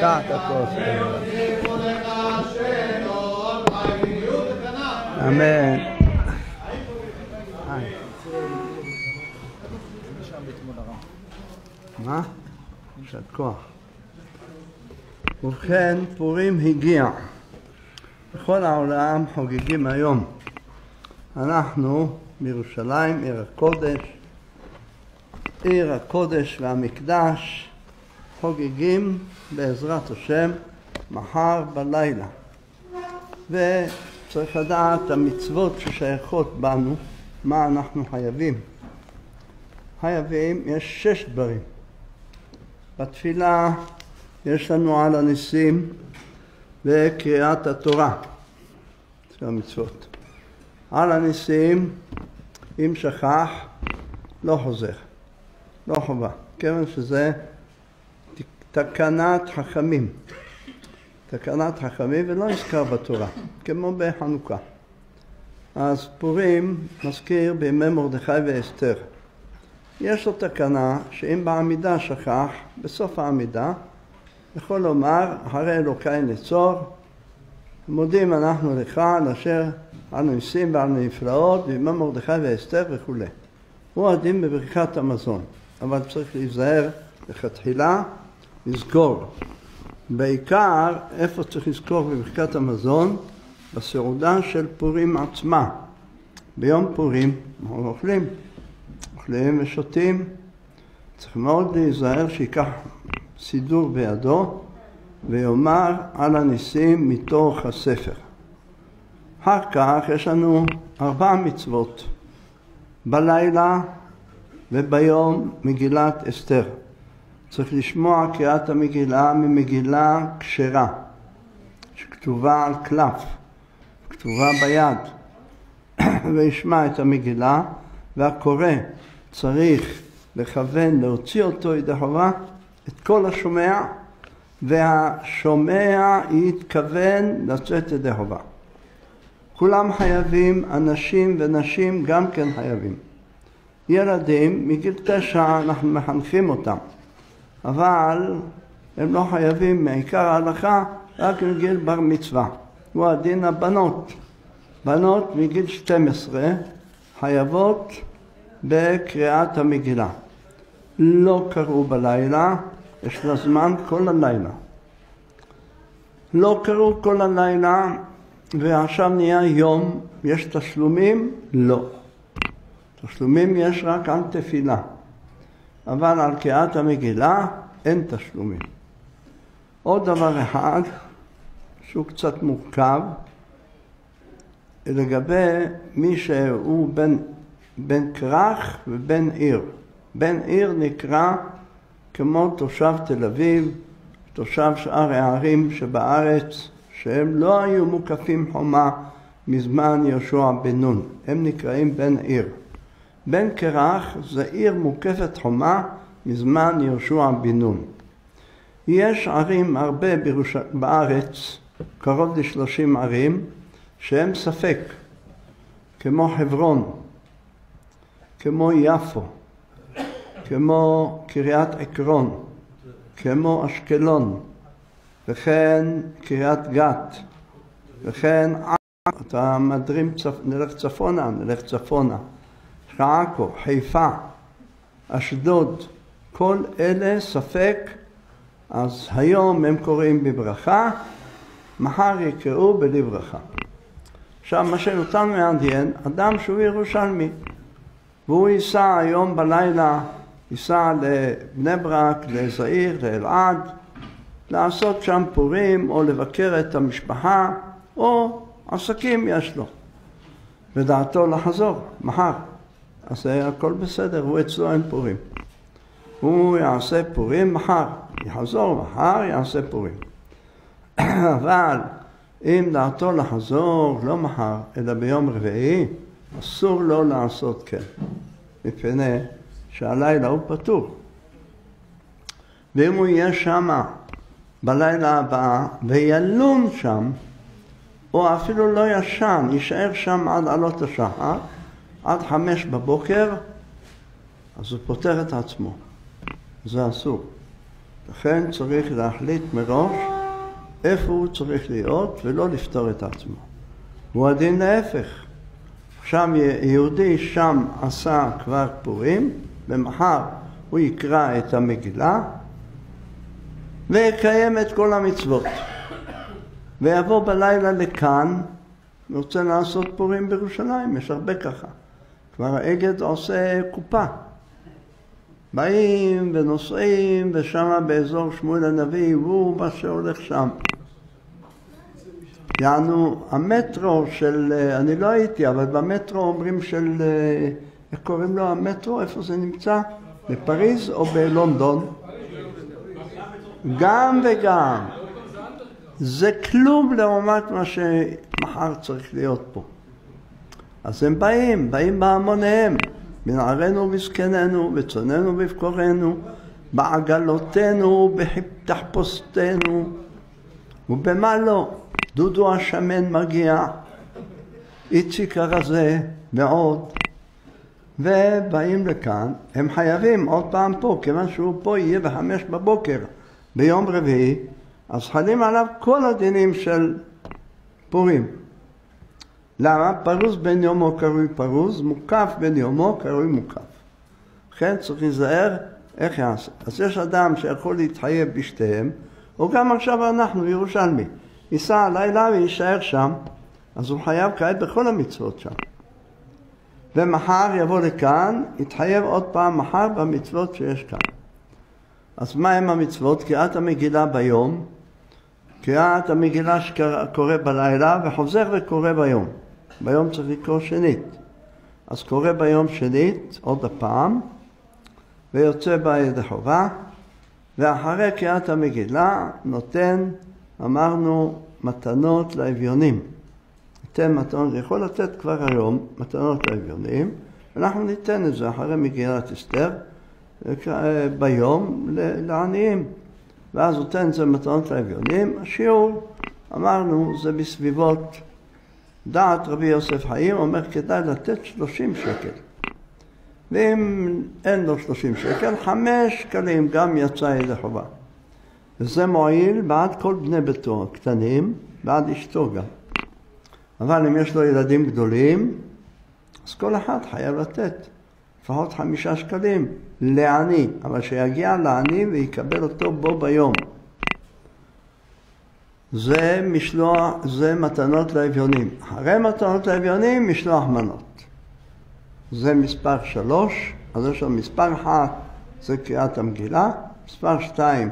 קח את הכוס. אמן. מה? יישר כוח. ובכן, פורים הגיע. בכל העולם חוגגים היום. אנחנו בירושלים, עיר הקודש, עיר הקודש והמקדש, חוגגים בעזרת השם מחר בלילה. וצריך לדעת המצוות ששייכות בנו, מה אנחנו חייבים. חייבים, יש שש דברים. בתפילה יש לנו על הניסים וקריאת התורה, זה המצוות. על הניסים, אם שכח, לא חוזר, לא חובה, כיוון שזה תקנת חכמים, תקנת חכמים ולא נזכר בתורה, כמו בחנוכה. אז פורים מזכיר בימי מרדכי ואסתר. יש לו תקנה שאם בעמידה שכח, בסוף העמידה, יכול לומר, הרי אלוקיי נצור, מודים אנחנו לך על אשר על ניסים ועל נפלאות, בימי מרדכי ואסתר וכולי. הוא הדין בברכת המזון, אבל צריך להיזהר לכתחילה, לזכור. בעיקר, איפה צריך לזכור בברכת המזון? בסעודה של פורים עצמה. ביום פורים אנחנו אוכלים, אוכלים ושותים. צריך מאוד להיזהר שייקח סידור בידו ויאמר על הניסים מתוך הספר. אחר כך יש לנו ארבע מצוות בלילה וביום מגילת אסתר. צריך לשמוע קריאת המגילה ממגילה כשרה, שכתובה על קלף, כתובה ביד, וישמע את המגילה, והקורא צריך לכוון להוציא אותו ידי חובה את כל השומע, והשומע יתכוון לצאת ידי חובה. כולם חייבים, אנשים ונשים גם כן חייבים. ילדים מגיל תשע אנחנו מחנכים אותם, אבל הם לא חייבים מעיקר ההלכה רק מגיל בר מצווה. הוא הדין הבנות. בנות מגיל 12 חייבות בקריאת המגילה. לא קראו בלילה, יש לה זמן כל הלילה. לא קראו כל הלילה ועכשיו נהיה יום, יש תשלומים? לא. תשלומים יש רק על תפילה, אבל על קריאת המגילה אין תשלומים. עוד דבר אחד שהוא קצת מורכב, לגבי מי שהוא בן, בן כרך ובן עיר. בן עיר נקרא כמו תושב תל אביב, תושב שאר הערים שבארץ, שהם לא היו מוקפים חומה מזמן יהושע בן נון, הם נקראים בן עיר. בן כרך זה עיר מוקפת חומה מזמן יהושע בן נון. יש ערים הרבה בראש... בארץ, קרוב לשלושים ערים, שהם ספק, כמו חברון, כמו יפו, כמו קריית עקרון, כמו אשקלון, וכן קריית גת, וכן אתה מדרים, צפ... נלך צפונה, נלך צפונה, עכו, חיפה, אשדוד, כל אלה ספק, אז היום הם קוראים בברכה, מחר יקראו בלי ברכה. עכשיו, מה שאותנו מעניין, אדם שהוא ירושלמי, והוא ייסע היום בלילה ייסע לבני ברק, לזעיר, לאלעד, לעשות שם פורים או לבקר את המשפחה או עסקים יש לו. ודעתו לחזור מחר. אז הכל בסדר, הוא אצלו אין פורים. הוא יעשה פורים מחר, יחזור מחר, יעשה פורים. אבל אם דעתו לחזור לא מחר, אלא ביום רביעי, אסור לו לעשות כן, מפני שהלילה הוא פתור. ואם הוא יהיה שמה בלילה הבא וילון שם, או אפילו לא ישן, יישאר שם עד עלות השחר, עד חמש בבוקר, אז הוא פותר את עצמו. זה אסור. לכן צריך להחליט מראש איפה הוא צריך להיות ולא לפתור את עצמו. הוא הדין להפך. עכשיו יהודי שם עשה כבר פורים, ומחר הוא יקרא את המגילה ויקיים את כל המצוות. ויבוא בלילה לכאן, רוצה לעשות פורים בירושלים, יש הרבה ככה. כבר האגד עושה קופה. באים ונוסעים, ושם באזור שמואל הנביא, והוא מה שהולך שם. יענו, המטרו של, אני לא הייתי, אבל במטרו אומרים של, איך קוראים לו המטרו? איפה זה נמצא? בפריז או בלונדון? גם וגם. זה כלום לעומת מה שמחר צריך להיות פה. אז הם באים, באים בהמוניהם, בנערינו ובזקנינו, בצוננו ובבקורנו, בעגלותינו, בתחפושתנו, ובמה לא. דודו השמן מגיע, איציק הרזה ועוד, ובאים לכאן, הם חייבים עוד פעם פה, כיוון שהוא פה יהיה בחמש בבוקר ביום רביעי, אז חלים עליו כל הדינים של פורים. למה? פרוז בן יומו קרוי פרוז, מוקף בן יומו קרוי מוקף. לכן צריך להיזהר איך יעשה. אז יש אדם שיכול להתחייב בשתיהם, או גם עכשיו אנחנו, ירושלמי, ייסע הלילה ויישאר שם, אז הוא חייב כעת בכל המצוות שם. ומחר יבוא לכאן, יתחייב עוד פעם מחר במצוות שיש כאן. אז מה הם המצוות? קריאת המגילה ביום, קריאת המגילה שקורא בלילה וחוזר וקורא ביום. ביום צריך לקרוא שנית. אז קורא ביום שנית עוד הפעם ויוצא בה ידי חובה ואחרי קריאת המגילה נותן, אמרנו, מתנות לאביונים. ניתן מתנות, יכול לתת כבר היום מתנות לאביונים, אנחנו ניתן את זה אחרי מגילת אסתר ביום לעניים. ואז נותן את זה מתנות לאביונים. השיעור, אמרנו, זה בסביבות דעת רבי יוסף חיים, אומר כדאי לתת שלושים שקל. ואם אין לו שלושים שקל, חמש שקלים גם יצא ידי חובה. וזה מועיל בעד כל בני ביתו הקטנים, בעד אשתו גם. אבל אם יש לו ילדים גדולים, אז כל אחד חייב לתת לפחות חמישה שקלים לעני, אבל שיגיע לעני ויקבל אותו בו ביום. זה משלוח, זה מתנות לאביונים. אחרי מתנות לאביונים, משלוח מנות. זה מספר שלוש, אז יש לנו מספר אחת, זה קריאת המגילה, מספר שתיים,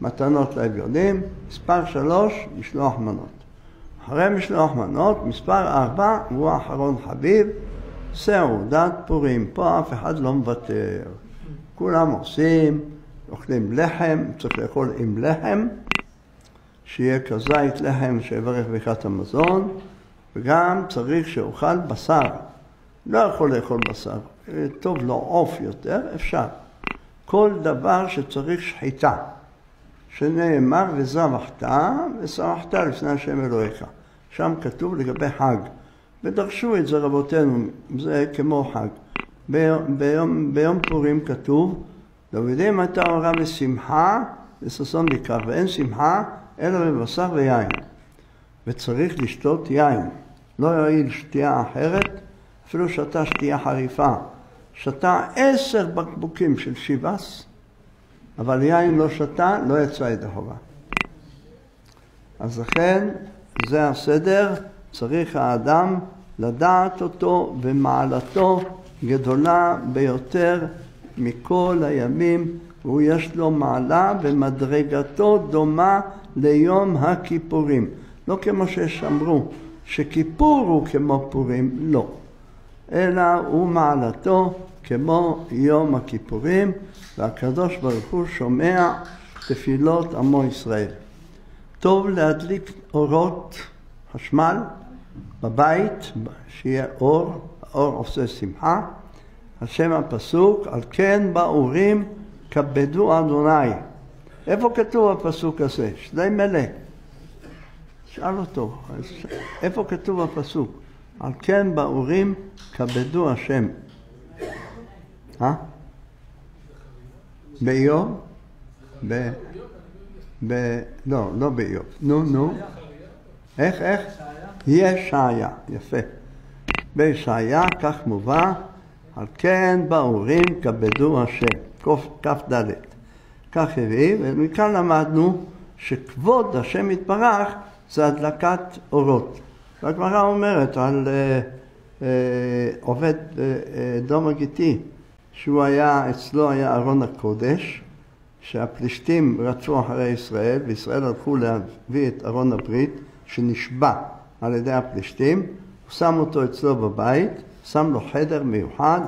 מתנות לאביונים, מספר שלוש, משלוח מנות. אחרי משלוח מנות, מספר ארבע, הוא האחרון חביב, סעודת פורים. פה אף אחד לא מוותר. כולם עושים, אוכלים לחם, צריך לאכול עם לחם, שיהיה כזית לחם שיברך ברכת המזון, וגם צריך שאוכל בשר. לא יכול לאכול בשר, טוב לו עוף יותר, אפשר. כל דבר שצריך שחיטה, שנאמר וזבחת, ושמחת לפני השם אלוהיך. שם כתוב לגבי חג. ודרשו את זה רבותינו, זה כמו חג. ביום, ביום, פורים כתוב, דודים הייתה אורה בשמחה וששון בקר, ואין שמחה אלא בבשר ויין. וצריך לשתות יין. לא יועיל שתייה אחרת, אפילו שתה שתייה חריפה. שתה עשר בקבוקים של שיבס, אבל יין לא שתה, לא יצא ידי חובה. אז לכן, זה הסדר. צריך האדם לדעת אותו ומעלתו גדולה ביותר מכל הימים והוא יש לו מעלה ומדרגתו דומה ליום הכיפורים. לא כמו ששמרו שכיפור הוא כמו פורים, לא. אלא הוא מעלתו כמו יום הכיפורים והקדוש ברוך הוא שומע תפילות עמו ישראל. טוב להדליק אורות חשמל בבית, שיהיה אור, האור עושה שמחה. השם הפסוק, על כן באורים כבדו אדוני. איפה כתוב הפסוק הזה? שני מלא. שאל אותו, איפה כתוב הפסוק? על כן באורים כבדו השם. אה? באיוב? ב... ב... לא, לא באיוב. נו, נו. איך, איך? ישעיה, יפה. בישעיה, כך מובא, על כן באורים כבדו השם, כ"ד. כך הביא, ומכאן למדנו שכבוד השם יתברך זה הדלקת אורות. והגמרא אומרת על uh, uh, עובד uh, דום הגיטי, שהוא היה, אצלו היה ארון הקודש, שהפלישתים רצו אחרי ישראל, וישראל הלכו להביא את ארון הברית, שנשבע על ידי הפלישתים, הוא שם אותו אצלו בבית, שם לו חדר מיוחד,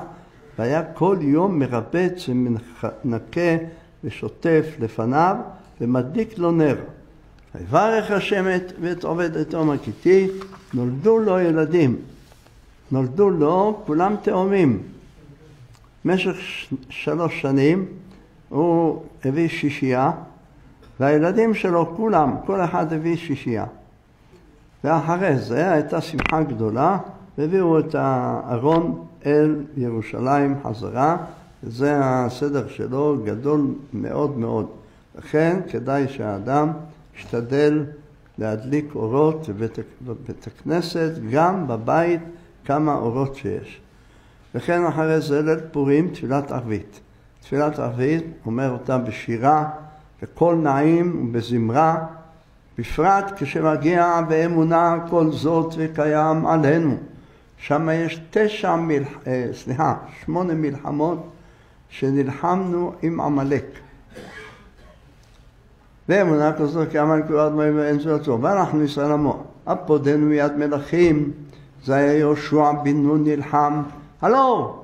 והיה כל יום מרבץ ומנקה ושוטף לפניו, ומדליק לו נר. ויברך השם ואת עובד אתום הכיתי, נולדו לו ילדים. נולדו לו כולם תאומים. במשך שלוש שנים הוא הביא שישייה, והילדים שלו כולם, כל אחד הביא שישייה. ואחרי זה הייתה שמחה גדולה, והביאו את הארון אל ירושלים חזרה, וזה הסדר שלו, גדול מאוד מאוד. לכן כדאי שהאדם ישתדל להדליק אורות בבית הכנסת, גם בבית, כמה אורות שיש. וכן אחרי זה ליל פורים, תפילת ערבית. תפילת ערבית אומר אותה בשירה, בקול נעים ובזמרה, בפרט כשמגיע באמונה כל זאת וקיים עלינו. שם יש תשע, מל... אה, סליחה, שמונה מלחמות שנלחמנו עם עמלק. ואמונה כזאת כי עמלק יועד מים ואין זולתו. ואנחנו ישראל עמו. אפודנו מיד מלכים, זה היה יהושע בן נון נלחם. הלו,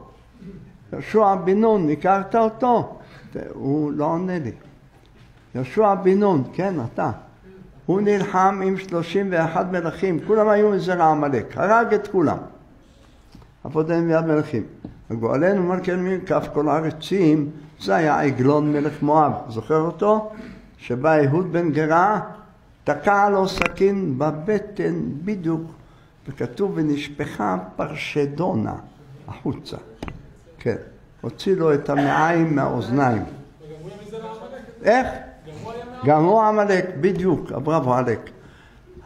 יהושע בן נון, הכרת אותו? הוא לא עונה לי. יהושע בן נון, כן, אתה. הוא נלחם עם שלושים ואחת מלכים, כולם היו מזרע עמלק, הרג את כולם. עבודיהם מיד מלכים. הגואלנו מלכי אלמין כף כל הארצים, זה היה עגלון מלך מואב, זוכר אותו? שבא אהוד בן גרה, תקע לו סכין בבטן בדיוק, וכתוב ונשפכה פרשדונה החוצה. כן, הוציא לו את המעיים מהאוזניים. איך? גם הוא עמלק, בדיוק, אברבו עלק.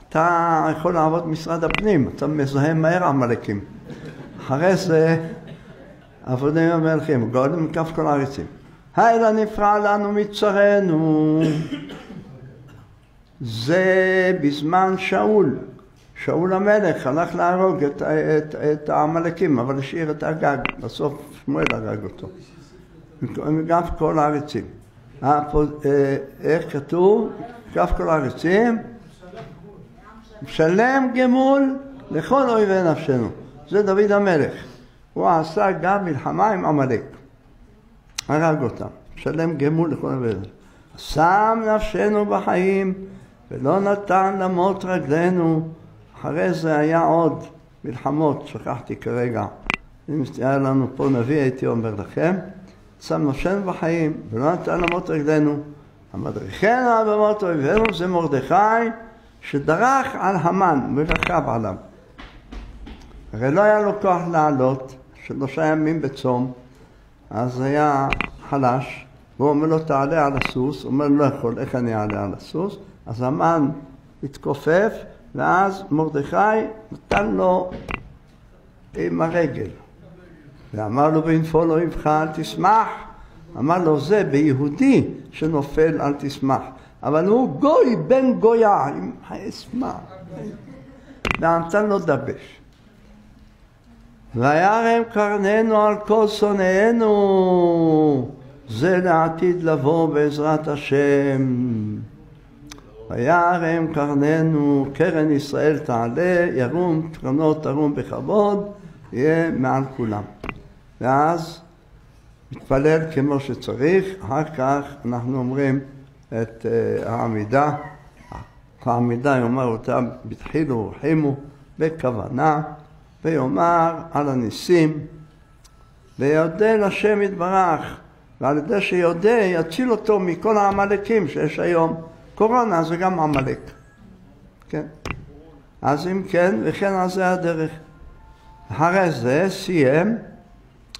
אתה יכול לעבוד במשרד הפנים, אתה מזהה מהר עמלקים. אחרי זה עבודים המלכים, גואלים מכף כל הארצים. הילה נפרע לנו מצרנו. זה בזמן שאול. שאול המלך הלך להרוג את, את, את העמלקים, אבל השאיר את הגג. בסוף שמואל הרג אותו. מכף כל הארצים. אה, איך כתוב? כף כל הארצים. משלם גמול לכל אויבי נפשנו. זה דוד המלך. הוא עשה גם מלחמה עם עמלק. הרג אותם. משלם גמול לכל אויבי שם נפשנו בחיים ולא נתן למות רגלינו. אחרי זה היה עוד מלחמות, שכחתי כרגע. אם היה לנו פה נביא הייתי אומר לכם. שם נפשנו בחיים ולא נתן למות רגלינו. המדריכנו במות אויבינו זה מרדכי שדרך על המן ורכב עליו. הרי לא היה לו כוח לעלות, שלושה ימים בצום, אז היה חלש, והוא אומר לו תעלה על הסוס, הוא אומר לא יכול, איך אני אעלה על הסוס? אז המן התכופף, ואז מרדכי נתן לו עם הרגל. ואמר לו בנפול אויבך אל תשמח. אמר לו זה ביהודי שנופל אל תשמח. אבל הוא גוי בן גויה עם האשמח. ונתן לו דבש. וירם קרננו על כל שונאינו, זה לעתיד לבוא בעזרת השם. וירם קרננו, קרן ישראל תעלה, ירום קרנות תרום בכבוד, יהיה מעל כולם. ואז מתפלל כמו שצריך, אחר כך אנחנו אומרים את uh, העמידה, העמידה יאמר אותה בתחילו ורחימו בכוונה, ויאמר על הניסים, ויודה לשם יתברך, ועל ידי שיודה יציל אותו מכל העמלקים שיש היום. קורונה זה גם עמלק, כן? אז אם כן, וכן על זה הדרך. אחרי זה סיים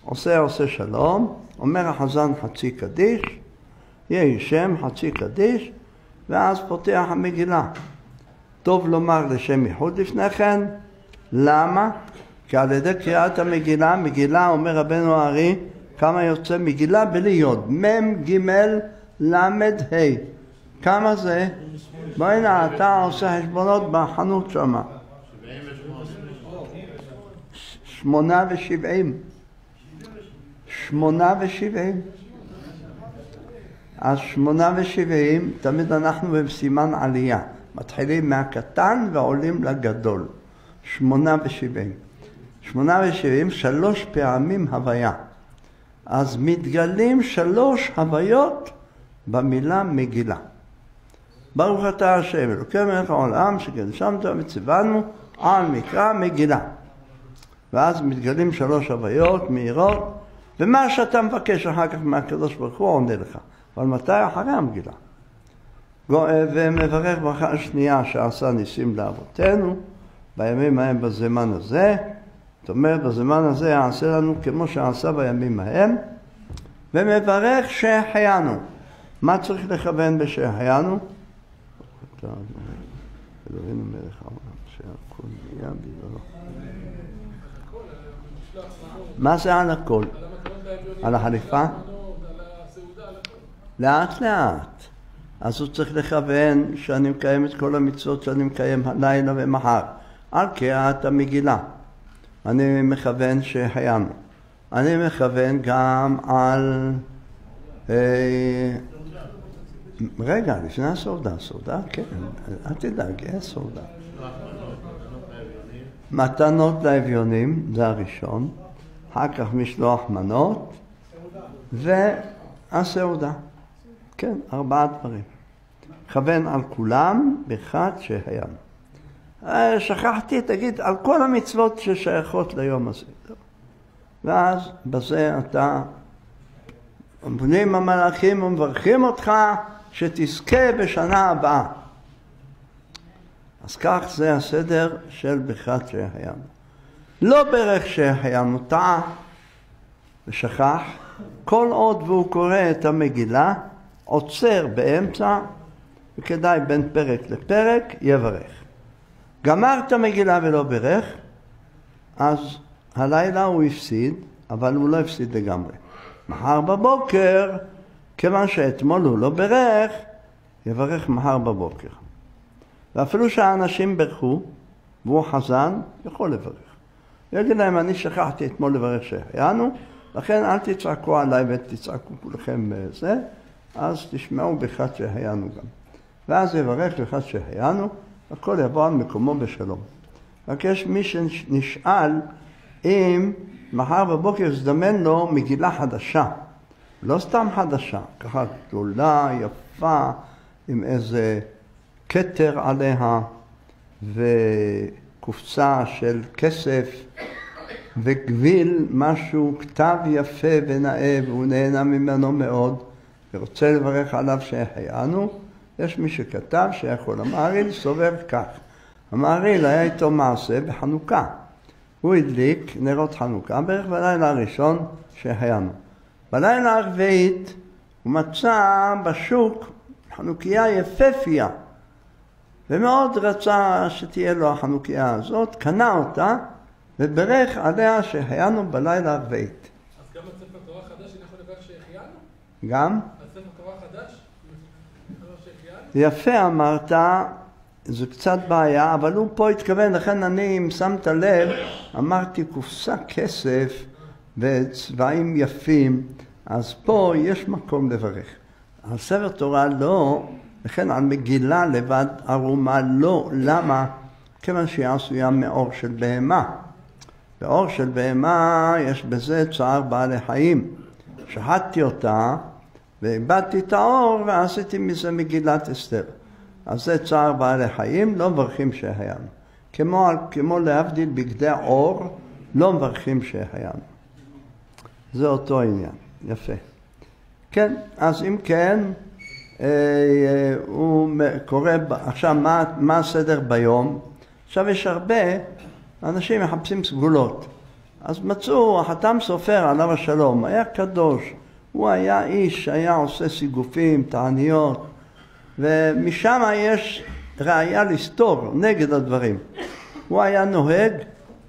עושה עושה שלום, אומר החזן חצי קדיש, יהי שם, חצי קדיש, ואז פותח המגילה. טוב לומר לשם ייחוד לפני כן, למה? כי על ידי קריאת המגילה, מגילה אומר רבנו הארי, כמה יוצא מגילה בלי יוד, מ"ג ל"ה, כמה זה? בוא הנה, אתה עושה חשבונות בחנות שמה. שמונה ושבעים. שמונה ושבעים. אז שמונה ושבעים, תמיד אנחנו בסימן עלייה. מתחילים מהקטן ועולים לגדול. שמונה ושבעים. שמונה ושבעים, שלוש פעמים הוויה. אז מתגלים שלוש הוויות במילה מגילה. ברוך אתה השם אלוקי מלך העולם שקידשמת וציוונו על מקרא מגילה. ואז מתגלים שלוש הוויות מהירות, ומה שאתה מבקש אחר כך מהקדוש ברוך הוא עונה לך. אבל מתי? אחרי המגילה. ומברך ברכה שנייה שעשה ניסים לאבותינו בימים ההם בזמן הזה. זאת אומרת, בזמן הזה יעשה לנו כמו שעשה בימים ההם, ומברך שהחיינו. מה צריך לכוון בשהחיינו? אלוהינו מלך העולם, שהכל נהיה בגללו. מה זה על הכל? על החליפה? לאט לאט. אז הוא צריך לכוון שאני מקיים את כל המצוות שאני מקיים הלילה ומחר. על קריאת המגילה. אני מכוון שהחיינו. אני מכוון גם על... אה, רגע, לפני הסעודה, סעודה, כן, אל תדאג, יש סעודה. מתנות לאביונים, זה הראשון, אחר כך משלוח מנות, והסעודה. כן, ארבעה דברים. כוון על כולם בחד שהיינו. אה, שכחתי, תגיד, על כל המצוות ששייכות ליום הזה. ואז בזה אתה, עומדים המלאכים ומברכים אותך שתזכה בשנה הבאה. אז כך זה הסדר של ברכת שהחיינו. לא ברך שהחיינו, טעה ושכח, כל עוד והוא קורא את המגילה, עוצר באמצע, וכדאי בין פרק לפרק, יברך. גמר את המגילה ולא ברך, אז הלילה הוא הפסיד, אבל הוא לא הפסיד לגמרי. מחר בבוקר, כיוון שאתמול הוא לא ברך, יברך מחר בבוקר. ואפילו שהאנשים ברכו, והוא חזן, יכול לברך. יגיד להם, אני שכחתי אתמול לברך שהחיינו, לכן אל תצעקו עליי ותצעקו כולכם בזה, אז תשמעו בכת שהחיינו גם. ואז יברך בכת שהחיינו, הכל יבוא על מקומו בשלום. רק יש מי שנשאל אם מחר בבוקר יזדמן לו מגילה חדשה. לא סתם חדשה, ככה גדולה, יפה, עם איזה כתר עליה וקופסה של כסף וגביל משהו, כתב יפה ונאה והוא נהנה ממנו מאוד ורוצה לברך עליו שהחיינו. יש מי שכתב שיכול. המעריל סובר כך. המעריל היה איתו מעשה בחנוכה. הוא הדליק נרות חנוכה בערך בלילה הראשון שהיינו. בלילה הרביעית הוא מצא בשוק חנוכיה יפהפייה ומאוד רצה שתהיה לו החנוכיה הזאת, קנה אותה וברך עליה שהיינו בלילה הרביעית. אז גם הספר תורה חדש אני יכול לברך שהחיינו? גם? יפה אמרת, זה קצת בעיה, אבל הוא פה התכוון, לכן אני, אם שמת לב, אמרתי קופסה כסף וצבעים יפים, אז פה יש מקום לברך. על ספר תורה לא, לכן על מגילה לבד ערומה לא. למה? כיוון שהיא עשויה מאור של בהמה. באור של בהמה יש בזה צער בעלי חיים. שחטתי אותה ואיבדתי את האור ועשיתי מזה מגילת אסתר. אז זה צער בעלי חיים, לא מברכים שהיינו. כמו, כמו להבדיל בגדי עור, לא מברכים שהיינו. זה אותו עניין, יפה. כן, אז אם כן, אה, אה, הוא קורא, עכשיו מה, מה הסדר ביום? עכשיו יש הרבה אנשים מחפשים סגולות. אז מצאו, החתם סופר עליו השלום, היה קדוש, הוא היה איש שהיה עושה סיגופים, תעניות, ומשם יש ראיה לסתור נגד הדברים. הוא היה נוהג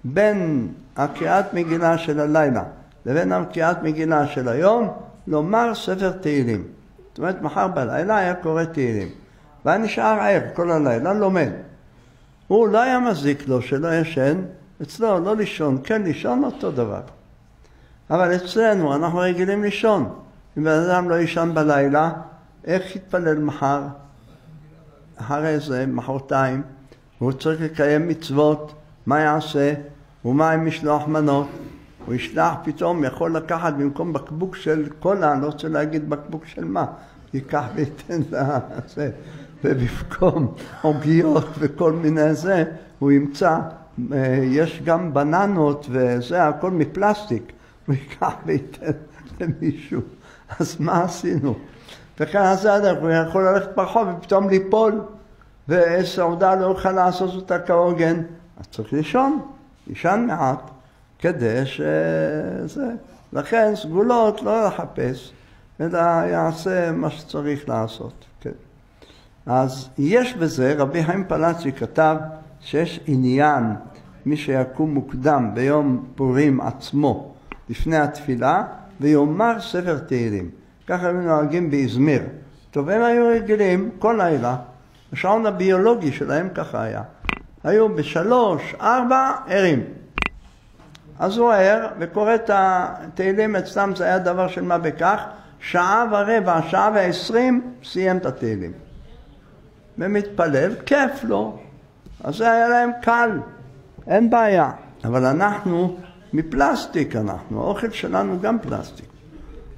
בין הקריאת מגילה של הלילה לבין הקריאת מגילה של היום, לומר ספר תהילים. זאת אומרת, מחר בלילה היה קורא תהילים. והיה נשאר ער כל הלילה, לומד. הוא לא היה מזיק לו שלא ישן, אצלו לא לישון, כן לישון אותו דבר. אבל אצלנו אנחנו רגילים לישון. אם בן אדם לא יישן בלילה, איך יתפלל מחר? אחרי זה, מחרתיים, הוא צריך לקיים מצוות, מה יעשה? ומה עם משלוח מנות? הוא ישלח פתאום, יכול לקחת במקום בקבוק של קולה, אני לא רוצה להגיד בקבוק של מה, ייקח וייתן לזה, ובמקום עוגיות וכל מיני זה, הוא ימצא, אה, יש גם בננות וזה, הכל מפלסטיק, הוא ייקח וייתן למישהו. אז מה עשינו? וכן אז הוא יכול ללכת ברחוב ופתאום ליפול, וסעודה לא יוכל לעשות אותה כהוגן, אז צריך לישון, לישון מעט. כדי שזה... לכן סגולות לא לחפש, אלא יעשה מה שצריך לעשות. כן. אז יש בזה, רבי חיים פלאצי כתב שיש עניין, מי שיקום מוקדם ביום פורים עצמו, לפני התפילה, ויאמר ספר תהילים. ככה הם נוהגים באזמיר. טוב, הם היו רגילים כל לילה, השעון הביולוגי שלהם ככה היה. היו בשלוש, ארבע, ערים. אז הוא ער וקורא את התהילים אצלם, זה היה דבר של מה בכך, שעה ורבע, שעה ועשרים, סיים את התהילים. ומתפלל, כיף לו. אז זה היה להם קל, אין בעיה. אבל אנחנו מפלסטיק אנחנו, האוכל שלנו גם פלסטיק.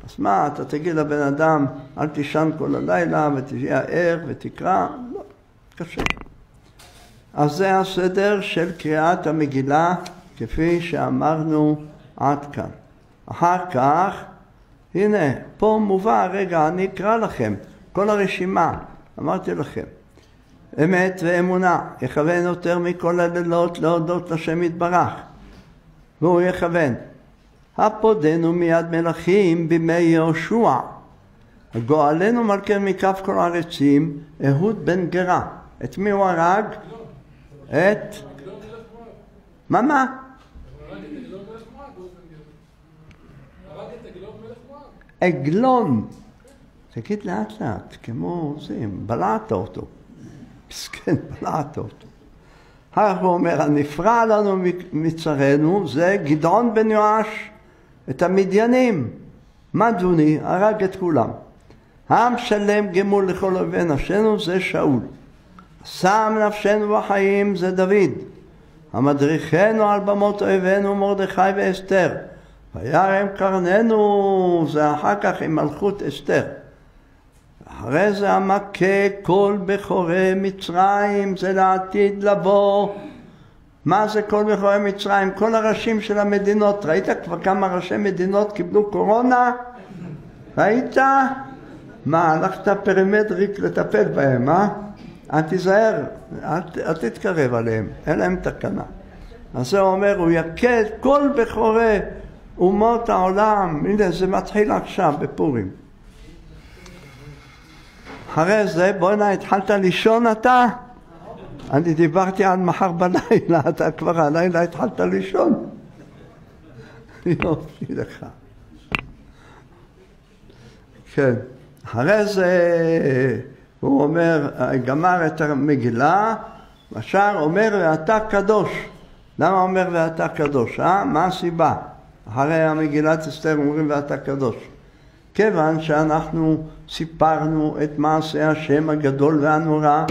אז מה, אתה תגיד לבן אדם, אל תישן כל הלילה ותהיה ער ותקרא? לא, קשה. אז זה הסדר של קריאת המגילה כפי שאמרנו עד כאן. אחר כך, הנה, פה מובא, רגע, אני אקרא לכם, כל הרשימה, אמרתי לכם. אמת ואמונה, יכוון יותר מכל הלילות להודות לשם יתברך, והוא יכוון. הפודנו מיד מלכים בימי יהושע, גואלנו מלכנו מכף כל הארצים, אהוד בן גרה. את מי הוא הרג? את... מה מה? עגלון. תגיד לאט לאט, כמו זה, בלעת אותו. מסכן, בלעת אותו. אחר הוא אומר, הנפרע לנו מצרינו זה גדעון בן יואש, את המדיינים. מדוני הרג את כולם. עם שלם גמול לכל אויבי נפשנו זה שאול. שם נפשנו בחיים זה דוד. המדריכנו על במות אויבינו מרדכי ואסתר. וירם קרננו, זה אחר כך עם מלכות אסתר. אחרי זה המכה כל בכורי מצרים, זה לעתיד לבוא. מה זה כל בכורי מצרים? כל הראשים של המדינות. ראית כבר כמה ראשי מדינות קיבלו קורונה? ראית? מה, הלכת פרמדיק לטפל בהם, אה? אל תיזהר, אל, תתקרב עליהם, אין להם תקנה. אז זה אומר, הוא יכה כל בכורי אומות העולם, הנה זה מתחיל עכשיו בפורים. אחרי זה, בואנה, התחלת לישון אתה? אני דיברתי על מחר בלילה, אתה כבר הלילה התחלת לישון. יופי לך. כן, אחרי זה הוא אומר, גמר את המגילה, ושאר אומר ואתה קדוש. למה אומר ואתה קדוש, אה? מה הסיבה? אחרי המגילת אסתר אומרים ואתה קדוש. כיוון שאנחנו סיפרנו את מעשה השם הגדול והנורא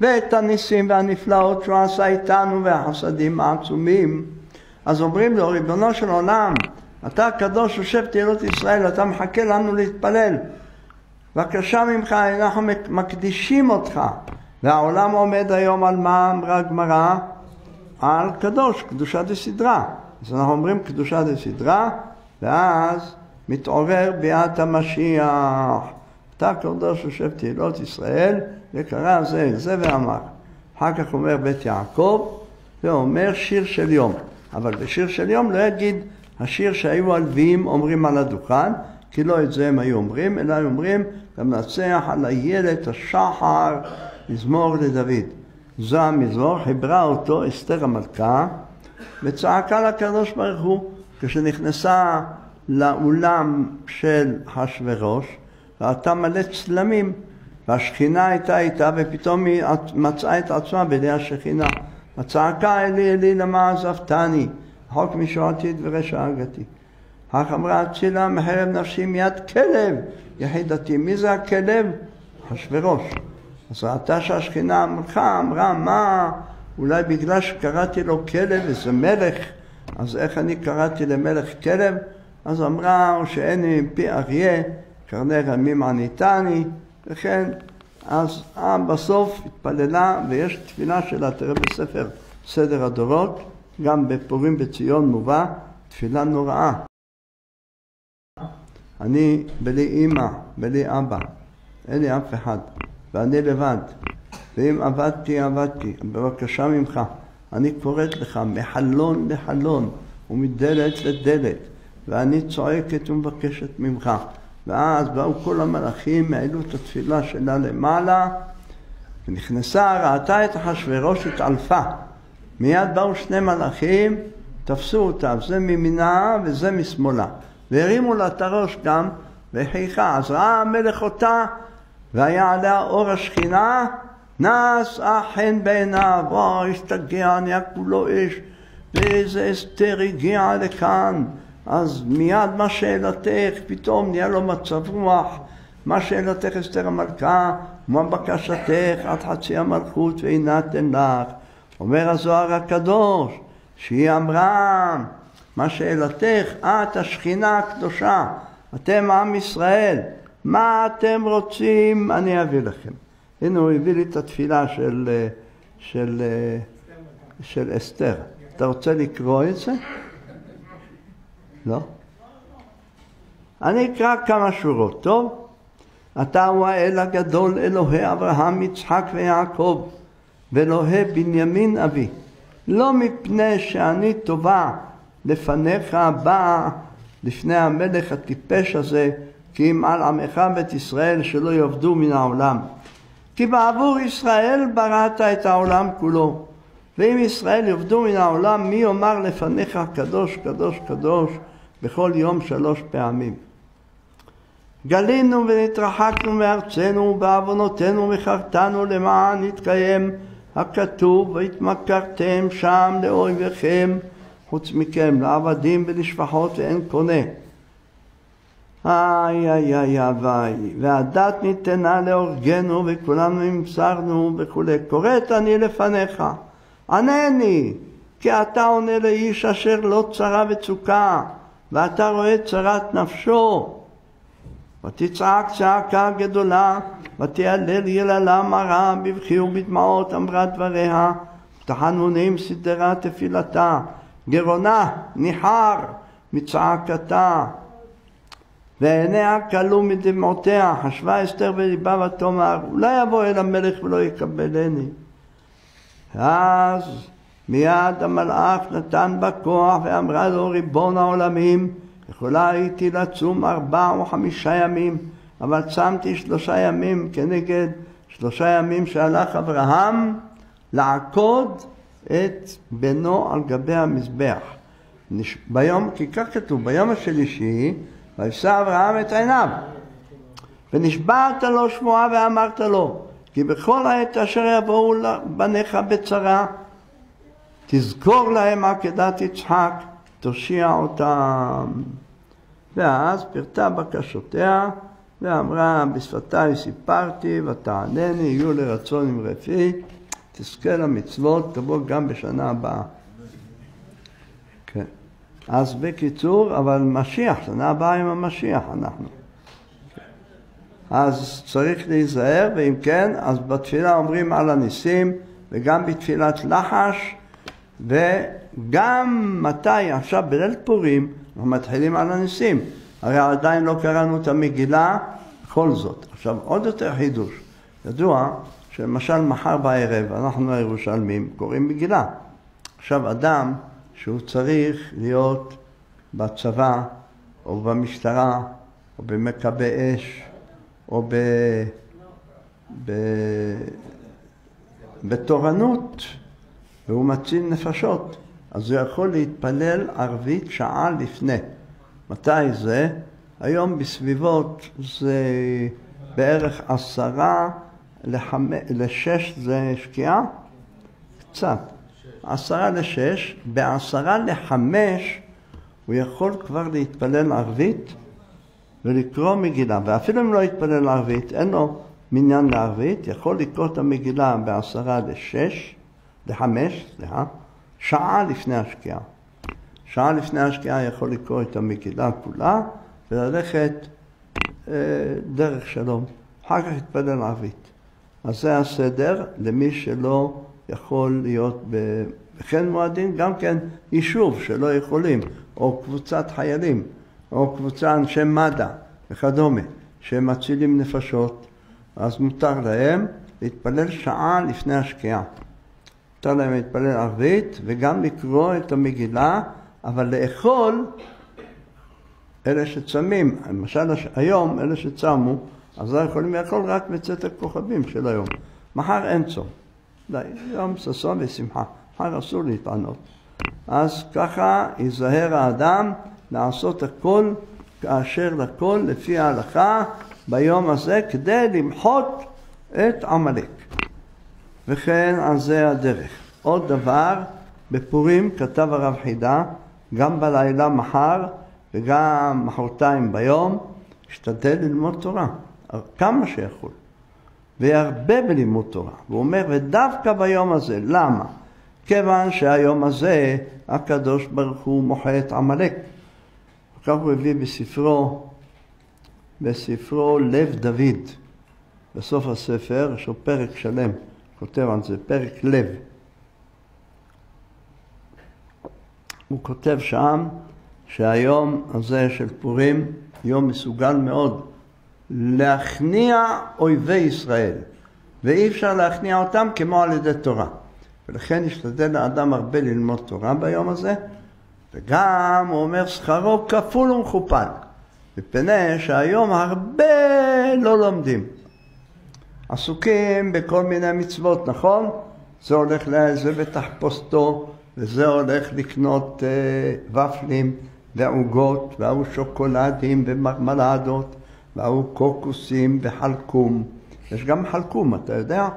ואת הניסים והנפלאות שהוא עשה איתנו והחסדים העצומים אז אומרים לו ריבונו של עולם אתה הקדוש יושב תהילות ישראל אתה מחכה לנו להתפלל בבקשה ממך אנחנו מקדישים אותך והעולם עומד היום על מה אמרה הגמרא? על קדוש, קדושה דסדרה אז אנחנו אומרים קדושה דסדרה, ואז מתעורר ביאת המשיח. אתה קדוש יושב תהילות ישראל, וקרא זה זה ואמר. אחר כך אומר בית יעקב, ואומר שיר של יום. אבל בשיר של יום לא יגיד השיר שהיו הלוויים אומרים על הדוכן, כי לא את זה הם היו אומרים, אלא היו אומרים, למנצח על איילת השחר, מזמור לדוד. זה המזמור, חיברה אותו אסתר המלכה, וצעקה לקדוש ברוך הוא, כשנכנסה לאולם של אחשוורוש, ראתה מלא צלמים, והשכינה הייתה איתה, ופתאום היא מצאה את עצמה בידי השכינה. הצעקה אלי אלי למה עזבתני, רחוק משועתי דברי הגתי. אך אמרה אצילה מחרב נפשי מיד כלב יחידתי. מי זה הכלב? אחשוורוש. אז ראתה שהשכינה אמרה, אמרה, מה, אולי בגלל שקראתי לו כלב איזה מלך, אז איך אני קראתי למלך כלב? אז אמרה, או שאין מפי אריה, קרני רמים עניתני, וכן, אז אה, בסוף התפללה, ויש תפילה שלה, תראה בספר סדר הדורות, גם בפורים בציון מובא, תפילה נוראה. אני בלי אימא, בלי אבא, אין לי אף אחד, ואני לבד. ואם עבדתי, עבדתי, בבקשה ממך, אני קוראת לך מחלון לחלון ומדלת לדלת, ואני צועקת ומבקשת ממך. ואז באו כל המלאכים, העלו את התפילה שלה למעלה, ונכנסה, ראתה את אחשוורוש, התעלפה. מיד באו שני מלאכים, תפסו אותה, זה מימינה וזה משמאלה. והרימו לה את הראש גם, וחייכה. אז ראה המלך אותה, והיה עליה אור השכינה, נשאה חן בעיניו, וואו, השתגע, נהיה כולו אש, ואיזה אסתר הגיעה לכאן. אז מיד מה שאלתך, פתאום נהיה לו מצב רוח, מה שאלתך אסתר המלכה, מה בקשתך עד חצי המלכות והנעתם לך. אומר הזוהר הקדוש, שהיא אמרה, מה שאלתך, את השכינה הקדושה, אתם עם ישראל, מה אתם רוצים, אני אביא לכם. הנה הוא הביא לי את התפילה של, של, של אסתר. אתה רוצה לקרוא את זה? לא? אני אקרא כמה שורות, טוב? אתה הוא האל הגדול, אלוהי אברהם, יצחק ויעקב, ואלוהי בנימין אבי. לא מפני שאני טובה לפניך באה לפני המלך הטיפש הזה, כי אם על עמך בית ישראל שלא יאבדו מן העולם. כי בעבור ישראל בראת את העולם כולו. ואם ישראל יאבדו מן העולם, מי יאמר לפניך קדוש, קדוש, קדוש, בכל יום שלוש פעמים. גלינו ונתרחקנו מארצנו, בעוונותינו מכרתנו למען נתקיים הכתוב, והתמכרתם שם לאויביכם, חוץ מכם, לעבדים ולשפחות ואין קונה. איי איי איי אביי, והדת ניתנה להורגנו וכולנו נמסרנו וכולי. קוראת אני לפניך, ענני, כי אתה עונה לאיש אשר לא צרה וצוקה, ואתה רואה צרת נפשו. ותצעק צעקה גדולה, ותיהלל יללה מרה, בבכי ובדמעות אמרה דבריה, תחנונים סידרה תפילתה, גרונה ניחר מצעקתה. ועיניה כלו מדמעותיה, חשבה אסתר בליבה ותאמר, אולי יבוא אל המלך ולא יקבלני. ואז מיד המלאך נתן בה כוח ואמרה לו, ריבון העולמים, יכולה הייתי לצום ארבע או חמישה ימים, אבל צמתי שלושה ימים כנגד שלושה ימים שהלך אברהם לעקוד את בנו על גבי המזבח. ביום, כי כך כתוב, ביום השלישי, וישא אברהם את עיניו. ונשבעת לו שמועה ואמרת לו, כי בכל העת אשר יבואו בניך בצרה, תזכור להם עקדת יצחק, תושיע אותם. ואז פירטה בקשותיה ואמרה, בשפתיי סיפרתי ותענני, יהיו לרצון עם רפי, תזכה למצוות, תבוא גם בשנה הבאה. כן. אז בקיצור, אבל משיח, שנה הבאה עם המשיח אנחנו. אז צריך להיזהר, ואם כן, אז בתפילה אומרים על הניסים, וגם בתפילת לחש, וגם מתי, עכשיו בליל פורים, אנחנו מתחילים על הניסים. הרי עדיין לא קראנו את המגילה, בכל זאת. עכשיו, עוד יותר חידוש. ידוע שלמשל מחר בערב, אנחנו הירושלמים קוראים מגילה. עכשיו, אדם שהוא צריך להיות בצבא או במשטרה או במכבי אש, או ב... ב... בתורנות, והוא מציל נפשות, אז הוא יכול להתפלל ערבית שעה לפני. מתי זה? היום בסביבות זה בערך עשרה לחמ... לשש זה שקיעה? קצת. עשרה לשש, בעשרה לחמש הוא יכול כבר להתפלל ערבית ולקרוא מגילה, ואפילו אם לא יתפלל ערבית, אין לו מניין לערבית, יכול לקרוא את המגילה בעשרה לשש, לחמש, סליחה, שעה לפני השקיעה. שעה לפני השקיעה יכול לקרוא את המגילה כולה וללכת אה, דרך שלום. אחר כך יתפלל ערבית. אז זה הסדר למי שלא יכול להיות וכן מועדין, גם כן יישוב שלא יכולים, או קבוצת חיילים, או קבוצה אנשי מד"א וכדומה, שהם מצילים נפשות, אז מותר להם להתפלל שעה לפני השקיעה. מותר להם להתפלל ערבית וגם לקרוא את המגילה, אבל לאכול אלה שצמים, למשל היום אלה שצמו, אז לא יכולים לאכול רק בצאת הכוכבים של היום. מחר אין צום. די, יום ששון ושמחה. מחר אסור להתענות. אז ככה ייזהר האדם לעשות הכל כאשר לכל לפי ההלכה ביום הזה כדי למחות את עמלק. וכן על זה הדרך. עוד דבר, בפורים כתב הרב חידה, גם בלילה מחר וגם מחרתיים ביום, השתדל ללמוד תורה, כמה שיכול, וירבה בלימוד תורה. הוא אומר, ודווקא ביום הזה, למה? כיוון שהיום הזה הקדוש ברוך הוא מוחה את עמלק. כך הוא הביא בספרו, בספרו לב דוד, בסוף הספר, יש לו פרק שלם, כותב על זה, פרק לב. הוא כותב שם שהיום הזה של פורים, יום מסוגל מאוד להכניע אויבי ישראל, ואי אפשר להכניע אותם כמו על ידי תורה. ולכן ישתדל האדם הרבה ללמוד תורה ביום הזה, וגם הוא אומר שכרו כפול ומכופל, מפני שהיום הרבה לא לומדים. עסוקים בכל מיני מצוות, נכון? זה הולך לאיזה בתחפושתו, וזה הולך לקנות אה, ופלים ועוגות, וההוא שוקולדים ומרמלדות, וההוא קוקוסים וחלקום. יש גם חלקום, אתה יודע?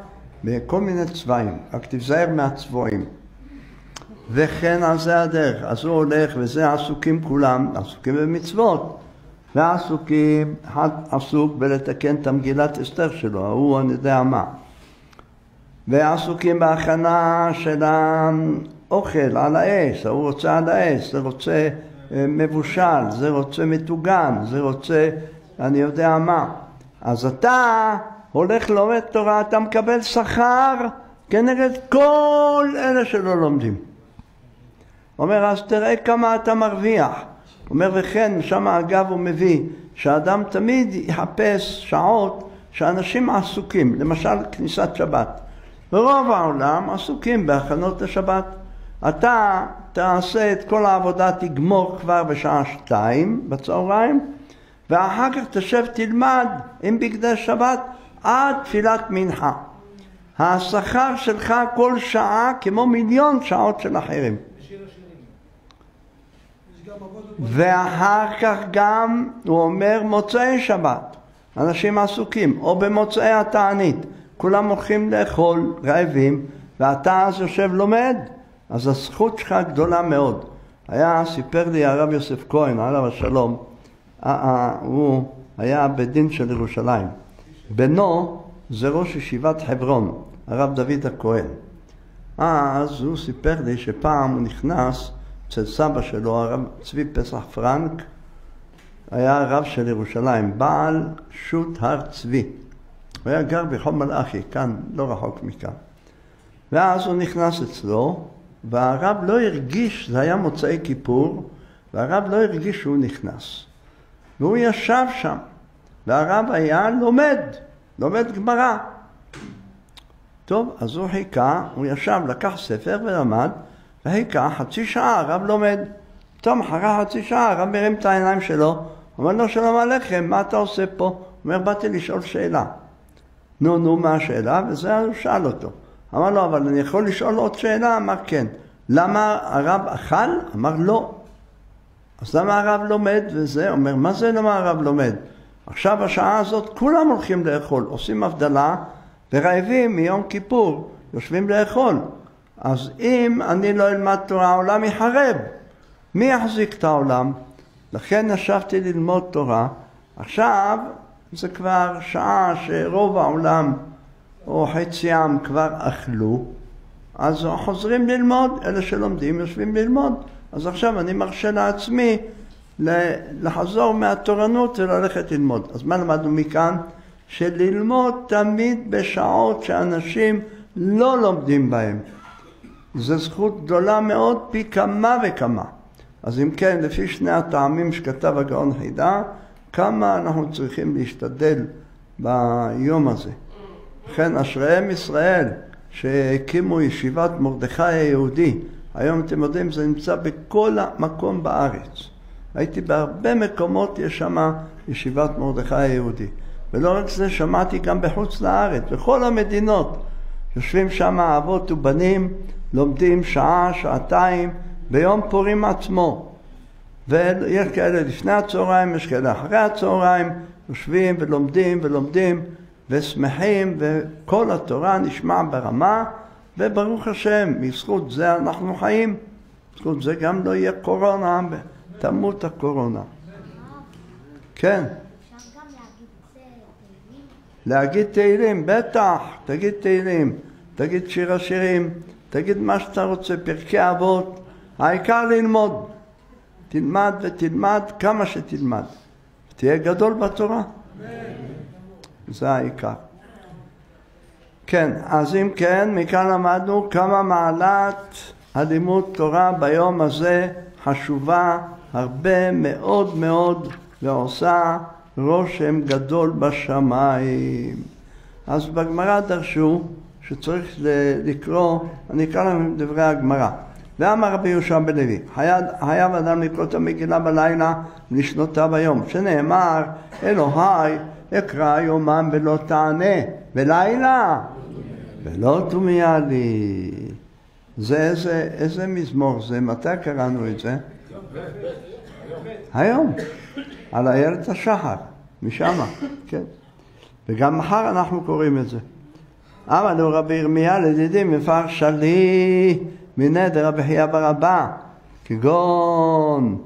בכל מיני צבעים, רק תיזהר מהצבועים. וכן על זה הדרך. אז הוא הולך, וזה עסוקים כולם, עסוקים במצוות, ועסוקים, אחד עסוק בלתקן את המגילת אסתר שלו, ההוא אני יודע מה. ועסוקים בהכנה של האוכל על האש, ההוא רוצה על האש, זה רוצה אה, מבושל, זה רוצה מטוגן, זה רוצה אני יודע מה. אז אתה הולך לומד תורה, אתה מקבל שכר כנגד כל אלה שלא לומדים. אומר, אז תראה כמה אתה מרוויח. אומר, וכן, שם אגב הוא מביא שאדם תמיד יחפש שעות שאנשים עסוקים, למשל כניסת שבת. ברוב העולם עסוקים בהכנות לשבת. אתה תעשה את כל העבודה, תגמור כבר בשעה שתיים בצהריים, ואחר כך תשב תלמד עם בגדי שבת עד תפילת מנחה. השכר שלך כל שעה כמו מיליון שעות של אחרים. ואחר כך גם, הוא אומר, מוצאי שבת. אנשים עסוקים, או במוצאי התענית. כולם הולכים לאכול, רעבים, ואתה אז יושב לומד. אז הזכות שלך גדולה מאוד. היה, סיפר לי הרב יוסף כהן, עליו השלום, הוא היה בדין של ירושלים. בנו זה ראש ישיבת חברון, הרב דוד הכהן. אז הוא סיפר לי שפעם הוא נכנס אצל סבא שלו, הרב צבי פסח פרנק, היה הרב של ירושלים, בעל שו"ת הר צבי. הוא היה גר בחום מלאכי, כאן, לא רחוק מכאן. ואז הוא נכנס אצלו, והרב לא הרגיש, זה היה מוצאי כיפור, והרב לא הרגיש שהוא נכנס. והוא ישב שם, והרב היה לומד, לומד גמרא. טוב, אז הוא חיכה, הוא ישב, לקח ספר ולמד, וחיכה חצי שעה, הרב לומד. פתאום אחרי חצי שעה הרב מרים את העיניים שלו, אומר לו, שלום עליכם, מה אתה עושה פה? אומר, באתי לשאול שאלה. נו, נו, מה השאלה? וזה הוא שאל אותו. אמר לו, אבל אני יכול לשאול עוד שאלה? אמר, כן. למה הרב אכל? אמר, לא. אז למה הרב לומד וזה? אומר, מה זה למה הרב לומד? עכשיו השעה הזאת כולם הולכים לאכול, עושים הבדלה ורעבים מיום כיפור, יושבים לאכול. אז אם אני לא אלמד תורה, העולם יחרב. מי יחזיק את העולם? לכן ישבתי ללמוד תורה. עכשיו זה כבר שעה שרוב העולם או חציים כבר אכלו, אז חוזרים ללמוד, אלה שלומדים יושבים ללמוד. אז עכשיו אני מרשה לעצמי לחזור מהתורנות וללכת ללמוד. אז מה למדנו מכאן? שללמוד תמיד בשעות שאנשים לא לומדים בהם. זו זכות גדולה מאוד פי כמה וכמה. אז אם כן, לפי שני הטעמים שכתב הגאון חידה, כמה אנחנו צריכים להשתדל ביום הזה. לכן אשריהם ישראל שהקימו ישיבת מרדכי היהודי. היום אתם יודעים, זה נמצא בכל מקום בארץ. הייתי בהרבה מקומות, יש שם ישיבת מרדכי היהודי. ולא רק זה, שמעתי גם בחוץ לארץ, בכל המדינות. יושבים שם אבות ובנים, לומדים שעה, שעתיים, ביום פורים עצמו. ויש כאלה לפני הצהריים, יש כאלה אחרי הצהריים, יושבים ולומדים ולומדים ושמחים, וכל התורה נשמע ברמה, וברוך השם, בזכות זה אנחנו חיים. בזכות זה גם לא יהיה קורונה, תמות הקורונה. כן. להגיד תהילים, בטח, תגיד תהילים, תגיד שיר השירים, תגיד מה שאתה רוצה, פרקי אבות, העיקר ללמוד. תלמד ותלמד כמה שתלמד. תהיה גדול בתורה. זה העיקר. כן, אז אם כן, מכאן למדנו כמה מעלת הלימוד תורה ביום הזה חשובה הרבה מאוד מאוד ועושה רושם גדול בשמיים. אז בגמרא דרשו שצריך לקרוא, אני אקרא להם דברי הגמרא. ואמר רבי יהושע בן לוי, חייב אדם לקרוא את המגילה בלילה ולשנותה ביום, שנאמר אלוהי אקרא יומם ולא תענה, ולילה ולא תומיה לי. זה איזה, איזה מזמור זה? מתי קראנו את זה? היום, על איילת השחר, משם, כן. וגם מחר אנחנו קוראים את זה. אמר לו רבי ירמיה לדידי מפרשה לי מנדר רבי חייא בר אבא, כגון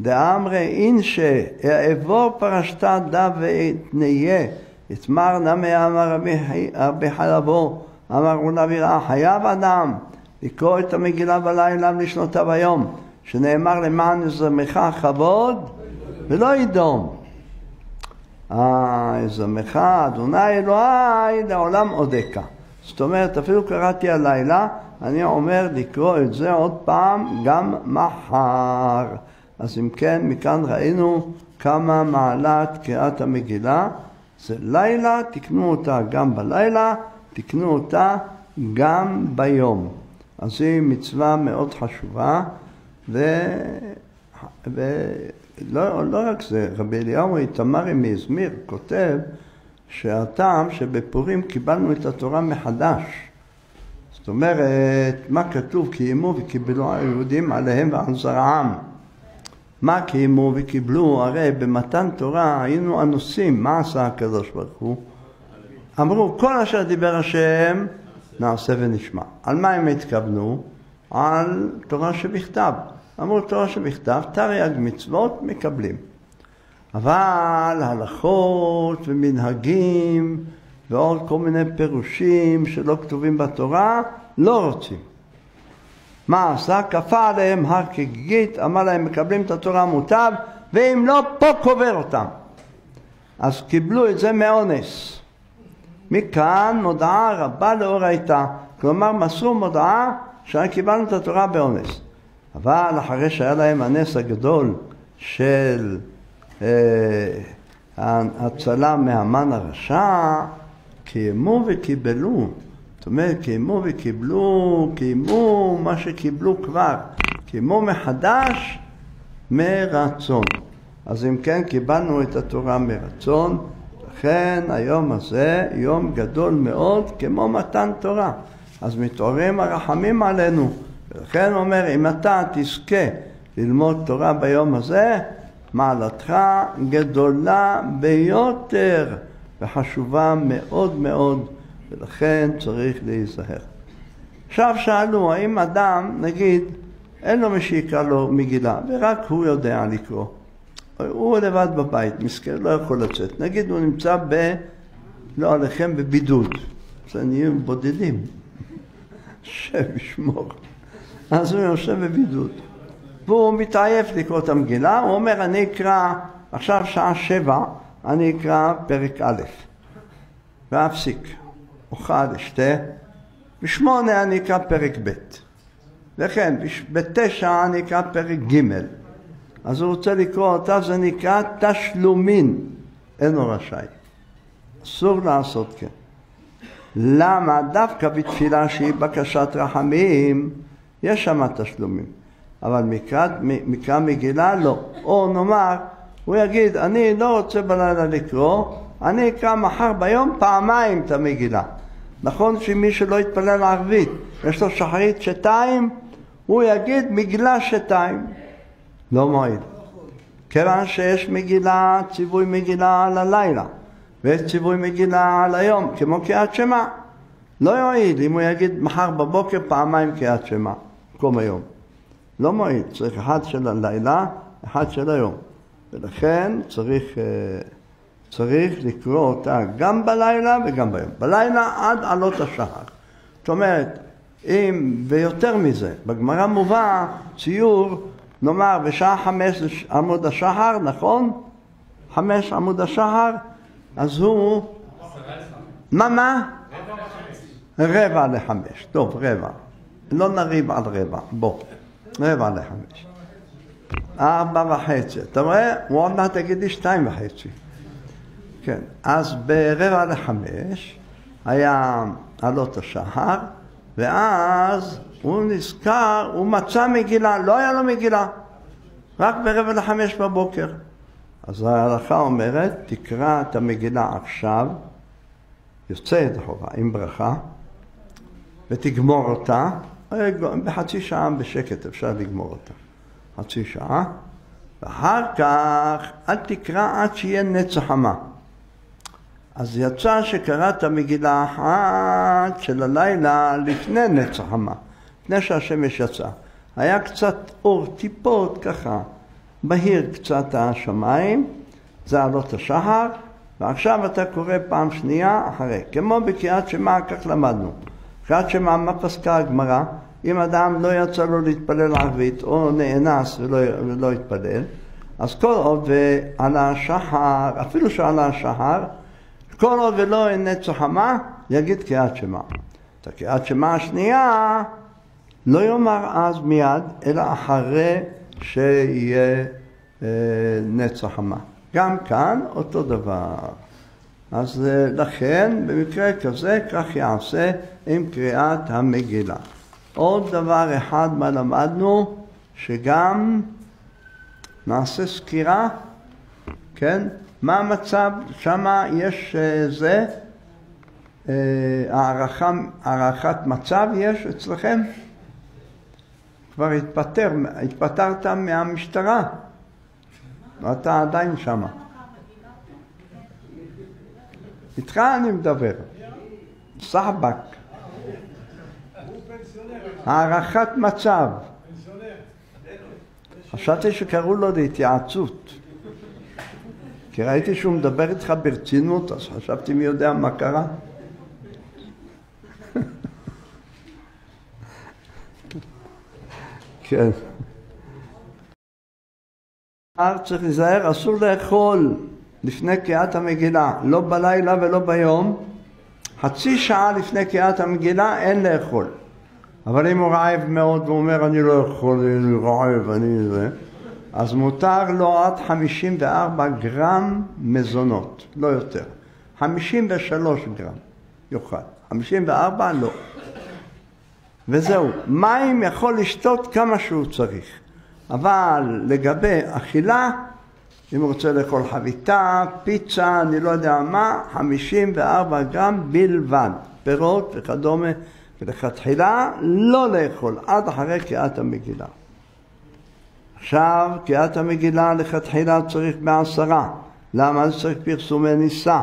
דאמרי אינשה, אעבור פרשתא דא ואתניה, יתמר נמי אמר רבי חלבו, אמר רונה ביראה, חייב אדם לקרוא את המגילה בלילה לשנותה ביום, שנאמר למען יזמך כבוד ולא ידום. אה, יזמך אדוני אלוהי לעולם עודקה. זאת אומרת, אפילו קראתי הלילה, אני אומר לקרוא את זה עוד פעם גם מחר. אז אם כן, מכאן ראינו כמה מעלת קריאת המגילה. זה לילה, תקנו אותה גם בלילה, תקנו אותה גם ביום. אז היא מצווה מאוד חשובה, ו... ולא לא רק זה, רבי אליהו איתמרי מאזמיר כותב שהטעם שבפורים קיבלנו את התורה מחדש. זאת אומרת, מה כתוב? קיימו וקיבלו היהודים עליהם ועל זרעם. מה קיימו וקיבלו? הרי במתן תורה היינו אנוסים, מה עשה הקדוש ברוך הוא? אמרו, כל אשר דיבר השם נעשה ונשמע. על מה הם התכוונו? על תורה שבכתב. אמרו תורה שבכתב, תרי"ג מצוות מקבלים. אבל הלכות ומנהגים ועוד כל מיני פירושים שלא כתובים בתורה, לא רוצים. מה עשה? כפה עליהם הר כגיגית, אמר להם מקבלים את התורה מוטב, ואם לא, פה קובר אותם. אז קיבלו את זה מאונס. מכאן מודעה רבה לאורייתא, כלומר מסרו מודעה שקיבלנו את התורה באונס. אבל אחרי שהיה להם הנס הגדול של אה, ההצלה מהמן הרשע, קיימו וקיבלו. זאת אומרת, קיימו וקיבלו, קיימו מה שקיבלו כבר. קיימו מחדש מרצון. אז אם כן, קיבלנו את התורה מרצון, לכן היום הזה יום גדול מאוד כמו מתן תורה. אז מתעוררים הרחמים עלינו. ולכן הוא אומר, אם אתה תזכה ללמוד תורה ביום הזה, מעלתך גדולה ביותר וחשובה מאוד מאוד, ולכן צריך להיזהר. עכשיו שאלו, האם אדם, נגיד, אין לו מי שיקרא לו מגילה, ורק הוא יודע לקרוא. הוא לבד בבית, מסכן, לא יכול לצאת. נגיד הוא נמצא ב... לא עליכם, בבידוד. זה נהיו בודדים. השם ישמור. אז הוא יושב בבידוד. והוא מתעייף לקרוא את המגילה, הוא אומר, אני אקרא, עכשיו שעה שבע, אני אקרא פרק א', ואפסיק. אוכל, אשתה, בשמונה אני אקרא פרק ב', וכן, בתשע אני אקרא פרק ג', אז הוא רוצה לקרוא אותה, זה נקרא תשלומין, אינו רשאי. אסור לעשות כן. למה? דווקא בתפילה שהיא בקשת רחמים, יש שם תשלומים. אבל מקרא, מקרא מגילה לא. או נאמר, הוא יגיד, אני לא רוצה בלילה לקרוא, אני אקרא מחר ביום פעמיים את המגילה. נכון שמי שלא יתפלל ערבית, יש לו שחרית שתיים, הוא יגיד מגילה שתיים. לא מועיל. כיוון שיש מגילה, ציווי מגילה על הלילה, ויש ציווי מגילה על היום, כמו קריאת שמע. לא יועיל אם הוא יגיד מחר בבוקר פעמיים קריאת שמע, במקום היום. לא מועיל, צריך אחד של הלילה, אחד של היום. ולכן צריך, אה, צריך לקרוא אותה גם בלילה וגם ביום. בלילה עד עלות השחר. זאת אומרת, אם, ויותר מזה, בגמרא מובא ציור, נאמר בשעה חמש עמוד השחר, נכון? חמש עמוד השחר, אז הוא... מה, מה? רבע לחמש. טוב, רבע. לא נריב על רבע, בוא. רבע לחמש. ארבע וחצי. אתה רואה? הוא עוד מעט יגיד לי שתיים וחצי. כן, אז ברבע לחמש היה עלות השחר, ואז הוא נזכר, הוא מצא מגילה, לא היה לו מגילה, רק ברבע לחמש בבוקר. אז ההלכה אומרת, תקרא את המגילה עכשיו, יוצא ידי חובה, עם ברכה, ותגמור אותה, בחצי שעה בשקט אפשר לגמור אותה. חצי שעה, ואחר כך אל תקרא עד שיהיה נצח חמה. אז יצא שקראת מגילה אחת של הלילה לפני נצח חמה, לפני שהשמש יצאה. היה קצת אור, טיפות ככה, בהיר קצת השמיים, זה עלות השחר, ועכשיו אתה קורא פעם שנייה אחרי. כמו בקריאת שמע, כך למדנו. קריאת שמע, מה פסקה הגמרא? אם אדם לא יצא לו להתפלל ערבית או נאנס ולא, ולא התפלל, אז כל עוד ועל השחר, אפילו שעל השחר, כל עוד ולא נצח חמה, יגיד קריאת שמע. את הקריאת שמע השנייה לא יאמר אז מיד, אלא אחרי שיהיה אה, נצח חמה. גם כאן אותו דבר. אז אה, לכן במקרה כזה כך יעשה עם קריאת המגילה. עוד דבר אחד מה למדנו, שגם נעשה סקירה, כן? מה המצב, שם יש אה, זה, אה, הערכה, הערכת מצב יש אצלכם? כבר התפטר, התפטרת מהמשטרה, ואתה עדיין שמה. איתך אני מדבר, סחבק. הערכת מצב. חשבתי שקראו לו להתייעצות. כי ראיתי שהוא מדבר איתך ברצינות, אז חשבתי מי יודע מה קרה. כן. צריך להיזהר, אסור לאכול לפני קריאת המגילה, לא בלילה ולא ביום. חצי שעה לפני קריאת המגילה אין לאכול. אבל אם הוא רעב מאוד והוא אומר אני לא יכול, אני רעב, אני זה, אז מותר לו עד 54 גרם מזונות, לא יותר. 53 גרם יאכל, 54 לא. וזהו, מים יכול לשתות כמה שהוא צריך, אבל לגבי אכילה אם הוא רוצה לאכול חביתה, פיצה, אני לא יודע מה, 54 גרם בלבד. פירות וכדומה, ולכתחילה לא לאכול עד אחרי קריאת המגילה. עכשיו, קריאת המגילה לכתחילה צריך בעשרה. למה זה צריך פרסומי נישא?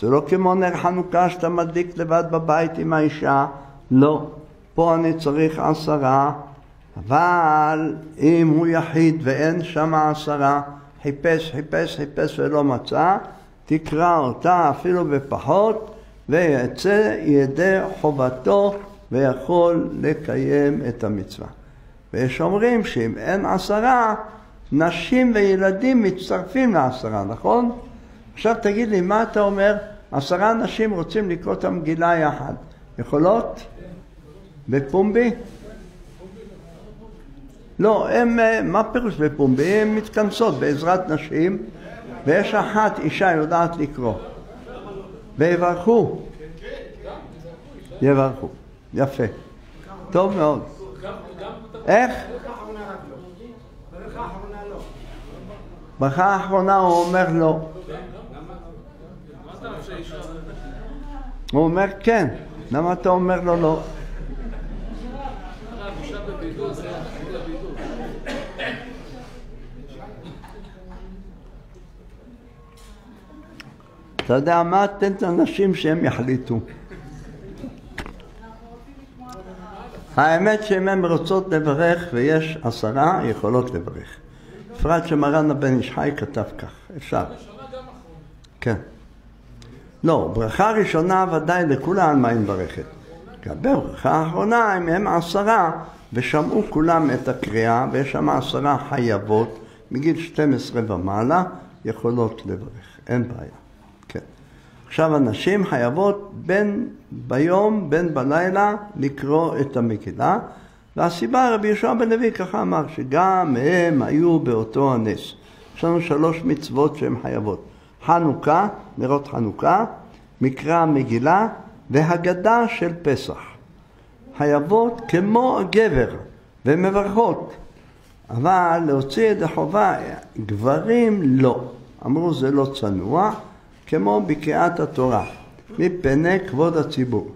זה לא כמו נר חנוכה שאתה מדליק לבד בבית עם האישה, לא. פה אני צריך עשרה, אבל אם הוא יחיד ואין שם עשרה, חיפש, חיפש, חיפש ולא מצא, תקרא אותה אפילו בפחות, ויצא ידי חובתו ויכול לקיים את המצווה. ויש אומרים שאם אין עשרה, נשים וילדים מצטרפים לעשרה, נכון? עכשיו תגיד לי, מה אתה אומר? עשרה נשים רוצים לקרוא את המגילה יחד. יכולות? בפומבי? לא, הם, מה פירוש בפומבי? הן מתכנסות בעזרת נשים, ויש אחת, אישה יודעת לקרוא. ויברכו. יברכו. יפה. טוב מאוד. איך? ברכה האחרונה הוא אומר לא. הוא אומר כן, למה אתה אומר לו לא? אתה יודע מה? תן את האנשים שהם יחליטו. האמת שאם הן רוצות לברך ויש עשרה, יכולות לברך. בפרט שמרן הבן איש חי כתב כך, אפשר. כן. לא, ברכה ראשונה ודאי לכולם מה היא מברכת. לגבי ברכה האחרונה, אם הם עשרה ושמעו כולם את הקריאה, ויש שם עשרה חייבות מגיל 12 ומעלה, יכולות לברך, אין בעיה. עכשיו הנשים חייבות בין ביום בין בלילה לקרוא את המגילה, והסיבה רבי יהושע בן לוי ככה אמר, שגם הם היו באותו הנס. יש לנו שלוש מצוות שהן חייבות. חנוכה, נרות חנוכה, מקרא המגילה והגדה של פסח. חייבות כמו הגבר ומברכות, אבל להוציא את החובה, גברים לא. אמרו זה לא צנוע, כמו בקריאת התורה, מפני כבוד הציבור.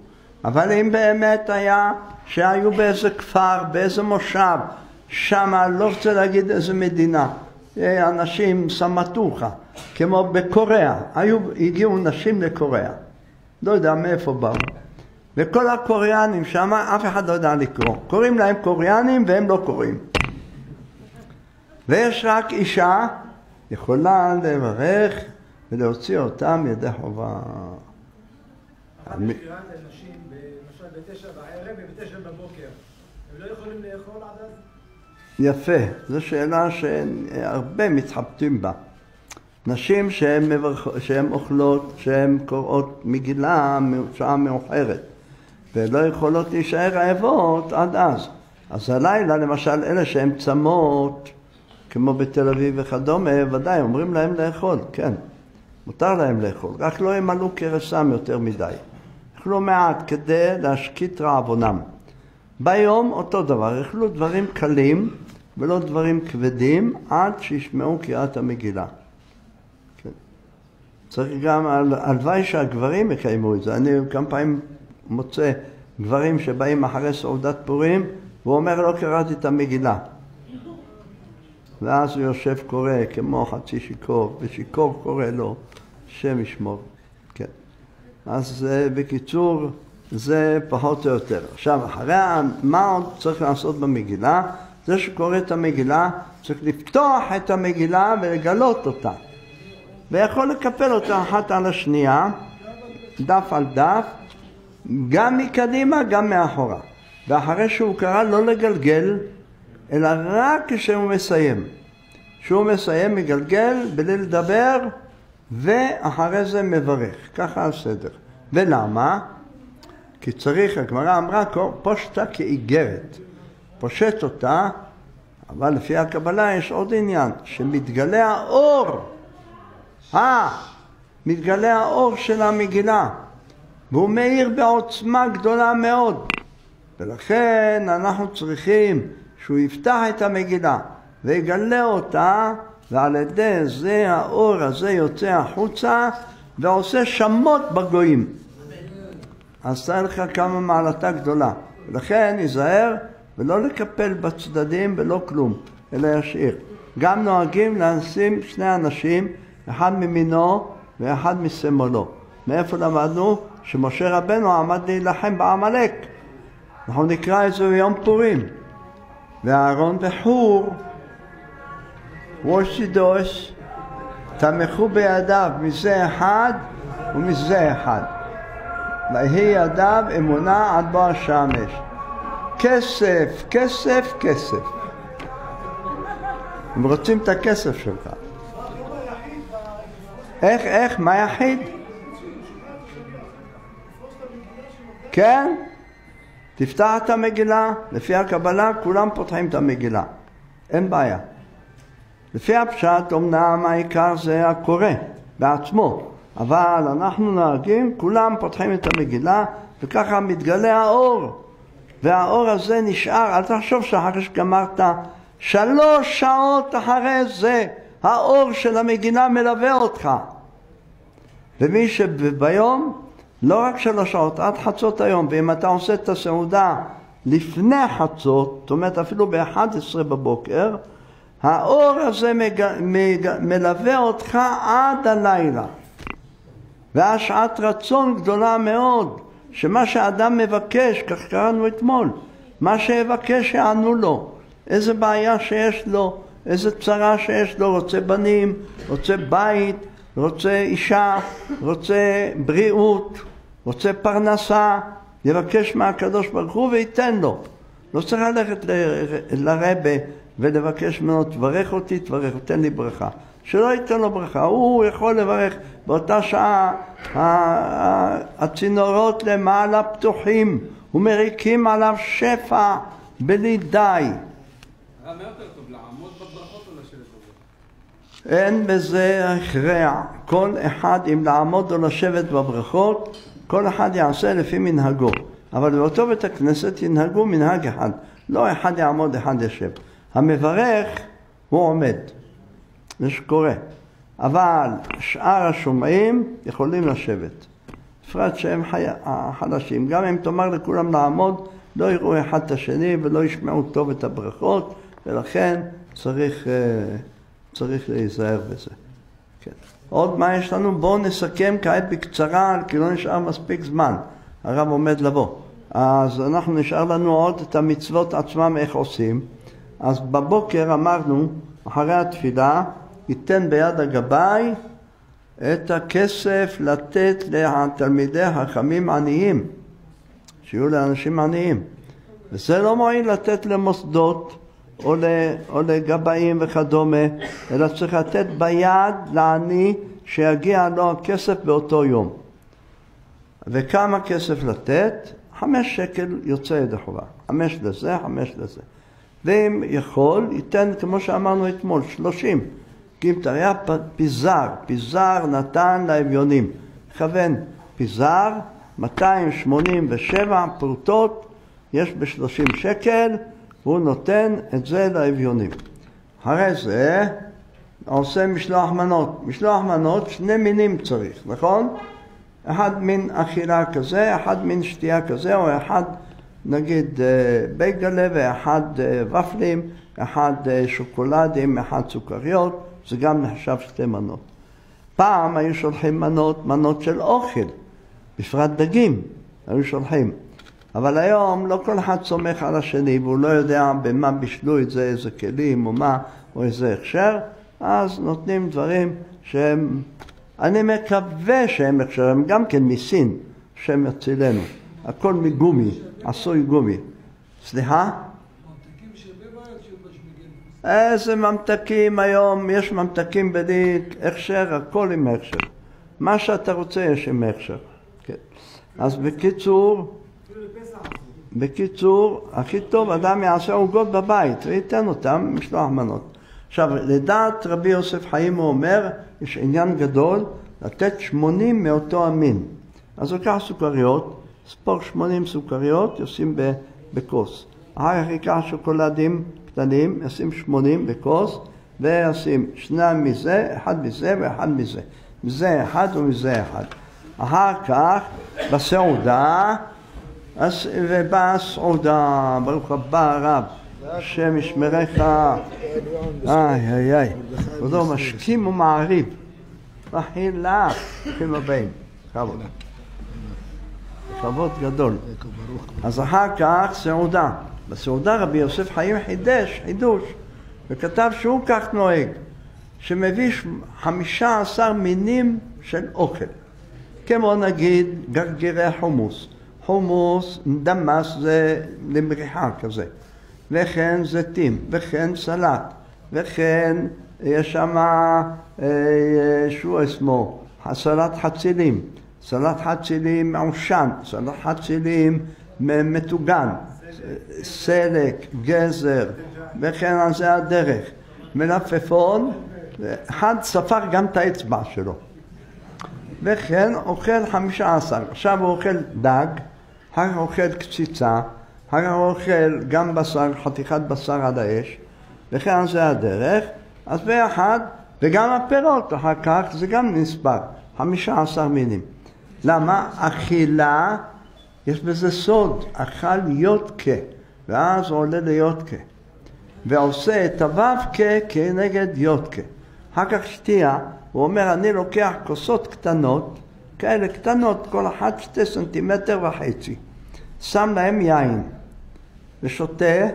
אבל אם באמת היה שהיו באיזה כפר, באיזה מושב, שמה, לא רוצה להגיד איזה מדינה, אנשים סמטוחה, כמו בקוריאה, היו, הגיעו נשים לקוריאה, לא יודע מאיפה באו, וכל הקוריאנים שם, אף אחד לא יודע לקרוא, קוראים להם קוריאנים והם לא קוראים. ויש רק אישה יכולה לברך ולהוציא אותם ידי חובה. בתשע בערב ובתשע בבוקר. הם לא יכולים לאכול עד אז? יפה, זו שאלה שהרבה מתחבטים בה. נשים שהן מברכ... אוכלות, שהן קוראות מגילה שעה מאוחרת ולא יכולות להישאר רעבות עד אז. אז הלילה למשל אלה שהן צמות כמו בתל אביב וכדומה, ודאי אומרים להם לאכול, כן, מותר להם לאכול, רק לא ימלאו כרסם יותר מדי. אכלו מעט כדי להשקיט רעבונם. ביום אותו דבר, אכלו דברים קלים ולא דברים כבדים עד שישמעו קריאת המגילה. כן. צריך גם, הלוואי שהגברים יקיימו את זה. אני כמה פעמים מוצא גברים שבאים אחרי סעודת פורים והוא אומר לא קראתי את המגילה. ואז הוא יושב קורא כמו חצי שיכור, ושיכור קורא לו, השם ישמור. אז בקיצור, זה פחות או יותר. עכשיו, אחרי מה עוד צריך לעשות במגילה? זה שקורא את המגילה, צריך לפתוח את המגילה ולגלות אותה. ויכול לקפל אותה אחת על השנייה, דף על דף, גם מקדימה, גם מאחורה. ואחרי שהוא קרא לא לגלגל, אלא רק כשהוא מסיים. כשהוא מסיים מגלגל בלי לדבר ואחרי זה מברך, ככה הסדר. ולמה? כי צריך, הגמרא אמרה, פושטה כאיגרת. פושט אותה, אבל לפי הקבלה יש עוד עניין, שמתגלה האור, אה, מתגלה האור של המגילה, והוא מאיר בעוצמה גדולה מאוד. ולכן אנחנו צריכים שהוא יפתח את המגילה ויגלה אותה ועל ידי זה האור הזה יוצא החוצה ועושה שמות בגויים. אז תאר לך כמה מעלתה גדולה. ולכן ייזהר ולא לקפל בצדדים ולא כלום, אלא ישאיר. גם נוהגים לשים שני אנשים, אחד ממינו ואחד משמאלו. מאיפה למדנו? שמשה רבנו עמד להילחם בעמלק. אנחנו נקרא את זה ביום פורים. ואהרון וחור, ראש סידוש, תמכו בידיו מזה אחד ומזה אחד. ויהי ידיו אמונה עד בוא השמש. כסף, כסף, כסף. הם רוצים את הכסף שלך. איך, איך, מה יחיד? כן, תפתח את המגילה, לפי הקבלה כולם פותחים את המגילה, אין בעיה. לפי הפשט אמנם העיקר זה הקורא בעצמו, אבל אנחנו נוהגים, כולם פותחים את המגילה וככה מתגלה האור. והאור הזה נשאר, אל תחשוב שאחרי שגמרת שלוש שעות אחרי זה האור של המגילה מלווה אותך. ומי שביום לא רק שלוש שעות, עד חצות היום, ואם אתה עושה את הסעודה לפני חצות, זאת אומרת אפילו ב-11 בבוקר, האור הזה מג... מג... מלווה אותך עד הלילה. ואז שעת רצון גדולה מאוד, שמה שאדם מבקש, כך קראנו אתמול, מה שיבקש יענו לו, איזה בעיה שיש לו, איזה צרה שיש לו, רוצה בנים, רוצה בית, רוצה אישה, רוצה בריאות, רוצה פרנסה, יבקש מהקדוש ברוך הוא וייתן לו. לא צריך ללכת לרבה ולבקש ממנו, תברך אותי, תברך, תן לי ברכה. שלא ייתן לו ברכה, הוא יכול לברך באותה שעה הצינורות למעלה פתוחים ומריקים עליו שפע בלי די. אין בזה הכרע, כל אחד אם לעמוד או לשבת בברכות, כל אחד יעשה לפי מנהגו. אבל באותו בית הכנסת ינהגו מנהג אחד, לא אחד יעמוד, אחד ישב. המברך הוא עומד, זה שקורה. אבל שאר השומעים יכולים לשבת. בפרט שהם חי... חלשים. גם אם תאמר לכולם לעמוד, לא יראו אחד את השני ולא ישמעו טוב את הברכות, ולכן צריך, אה, צריך להיזהר בזה. כן. עוד מה יש לנו? בואו נסכם כעת בקצרה, כי לא נשאר מספיק זמן. הרב עומד לבוא. אז אנחנו נשאר לנו עוד את המצוות עצמם איך עושים. אז בבוקר אמרנו, אחרי התפילה, ייתן ביד הגבאי את הכסף לתת לתלמידי החכמים עניים, שיהיו לאנשים עניים. וזה לא מועיל לתת למוסדות או, או לגבאים וכדומה, אלא צריך לתת ביד לעני שיגיע לו הכסף באותו יום. וכמה כסף לתת? חמש שקל יוצא ידי חובה. חמש לזה, חמש לזה. ואם יכול, ייתן, כמו שאמרנו אתמול, שלושים. גימטר היה פיזר, פיזר נתן לאביונים. מכוון, פיזר, 287 פרוטות, יש ב-30 שקל, והוא נותן את זה לאביונים. אחרי זה עושה משלוח מנות. משלוח מנות שני מינים צריך, נכון? אחד מין אכילה כזה, אחד מין שתייה כזה, או אחד נגיד אה, בייגלה ואחד אה, ופלים, אחד אה, שוקולדים, אחד סוכריות, זה גם נחשב שתי מנות. פעם היו שולחים מנות, מנות של אוכל, בפרט דגים, היו שולחים. אבל היום לא כל אחד סומך על השני והוא לא יודע במה בישלו את זה, איזה כלים או מה, או איזה הכשר, אז נותנים דברים שהם, אני מקווה שהם הכשר, הם גם כן מסין, שהם יצילנו. הכל מגומי, עשוי גומי. סליחה? איזה ממתקים היום, יש ממתקים בלי הכשר, הכל עם הכשר. מה שאתה רוצה יש עם הכשר. כן. אז בקיצור, בקיצור, הכי טוב אדם יעשה עוגות בבית וייתן אותם משלוח מנות. עכשיו, לדעת רבי יוסף חיים הוא אומר, יש עניין גדול לתת שמונים מאותו המין. אז ייקח סוכריות, ספור שמונים סוכריות, ישים בכוס. אחר כך ייקח שוקולדים קטנים, ישים שמונים בכוס, ועושים שניים מזה, אחד מזה ואחד מזה. מזה אחד ומזה אחד. אחר כך בסעודה, אז, ובאה הסעודה, ברוך הבא הרב, השם ישמרך, איי איי איי, כבודו משכים ומעריב, מחילה, ברוכים הבאים, בכבוד. כבוד גדול. אז אחר כך סעודה. בסעודה רבי יוסף חיים חידש, חידוש, וכתב שהוא כך נוהג, שמביא חמישה עשר מינים של אוכל. כמו נגיד גרגירי חומוס. חומוס, דמאס זה למריחה כזה. וכן זיתים, וכן סלט, וכן יש שם שהוא אסמו, סלט חצילים, סלט חצילים מעושן, סלט חצילים מטוגן, סלק, גזר, וכן על זה הדרך. מלפפון, אחד ספר גם את האצבע שלו. וכן אוכל חמישה עשר. עכשיו הוא אוכל דג, אחר כך אוכל קציצה, אחר כך אוכל גם בשר, חתיכת בשר על האש, וכן על זה הדרך. אז ביחד, וגם הפירות אחר כך, זה גם נספר, חמישה עשר מינים. למה? אכילה, יש בזה סוד, אכל יודקה, ואז עולה ליודקה. ועושה את הו"ק כנגד יודקה. אחר כך שתייה, הוא אומר, אני לוקח כוסות קטנות, כאלה קטנות, כל אחת שתי סנטימטר וחצי, שם להם יין, ושותה,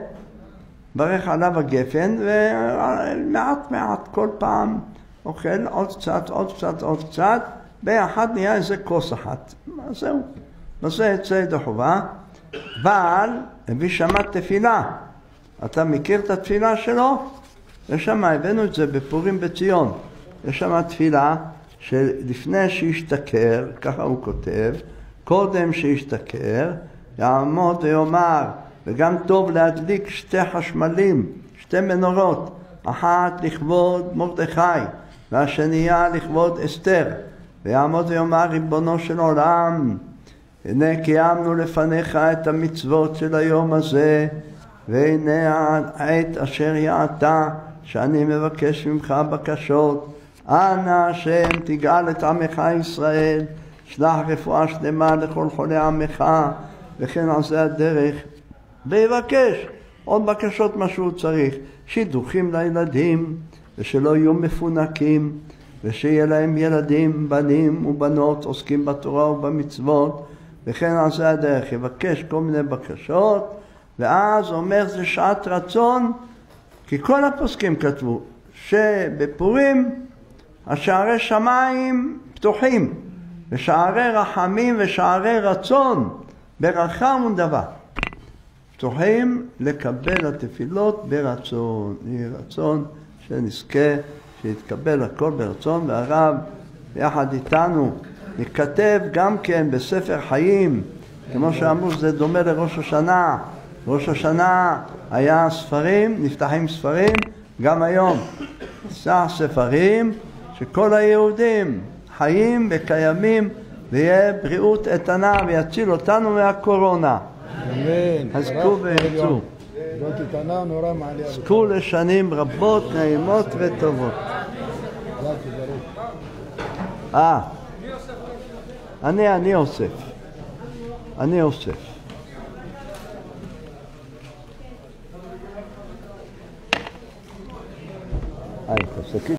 ברך עליו הגפן, ומעט מעט כל פעם אוכל עוד קצת, עוד קצת, עוד קצת, ביחד נהיה איזה כוס אחת. זהו, בזה יצא ידי חובה. אבל הביא שמה תפילה. אתה מכיר את התפילה שלו? יש שם, הבאנו את זה בפורים בציון. יש שם תפילה שלפני שישתכר, ככה הוא כותב, קודם שישתכר, יעמוד ויאמר, וגם טוב להדליק שתי חשמלים, שתי מנורות, אחת לכבוד מרדכי והשנייה לכבוד אסתר, ויעמוד ויאמר ריבונו של עולם, הנה קיימנו לפניך את המצוות של היום הזה, והנה העת אשר יעתה, שאני מבקש ממך בקשות. אנא השם תגאל את עמך ישראל, שלח רפואה שלמה לכל חולי עמך, וכן על זה הדרך. ויבקש עוד בקשות מה שהוא צריך, שידוכים לילדים, ושלא יהיו מפונקים, ושיהיה להם ילדים, בנים ובנות, עוסקים בתורה ובמצוות, וכן על זה הדרך. יבקש כל מיני בקשות, ואז אומר זה שעת רצון, כי כל הפוסקים כתבו שבפורים השערי שמיים פתוחים, ושערי רחמים ושערי רצון ברחם ונדבה. פתוחים לקבל התפילות ברצון. יהי רצון שנזכה שיתקבל הכל ברצון, והרב יחד איתנו ייכתב גם כן בספר חיים, כמו שאמרו זה דומה לראש השנה. ראש השנה היה ספרים, נפתחים ספרים, גם היום. סך ספרים שכל היהודים חיים וקיימים ויהיה בריאות איתנה ויציל אותנו מהקורונה. אמן. חזקו וירצו. זכו לשנים רבות, נעימות וטובות. אה, אני, אני אוסף. אני אוסף. היי, תפסקי.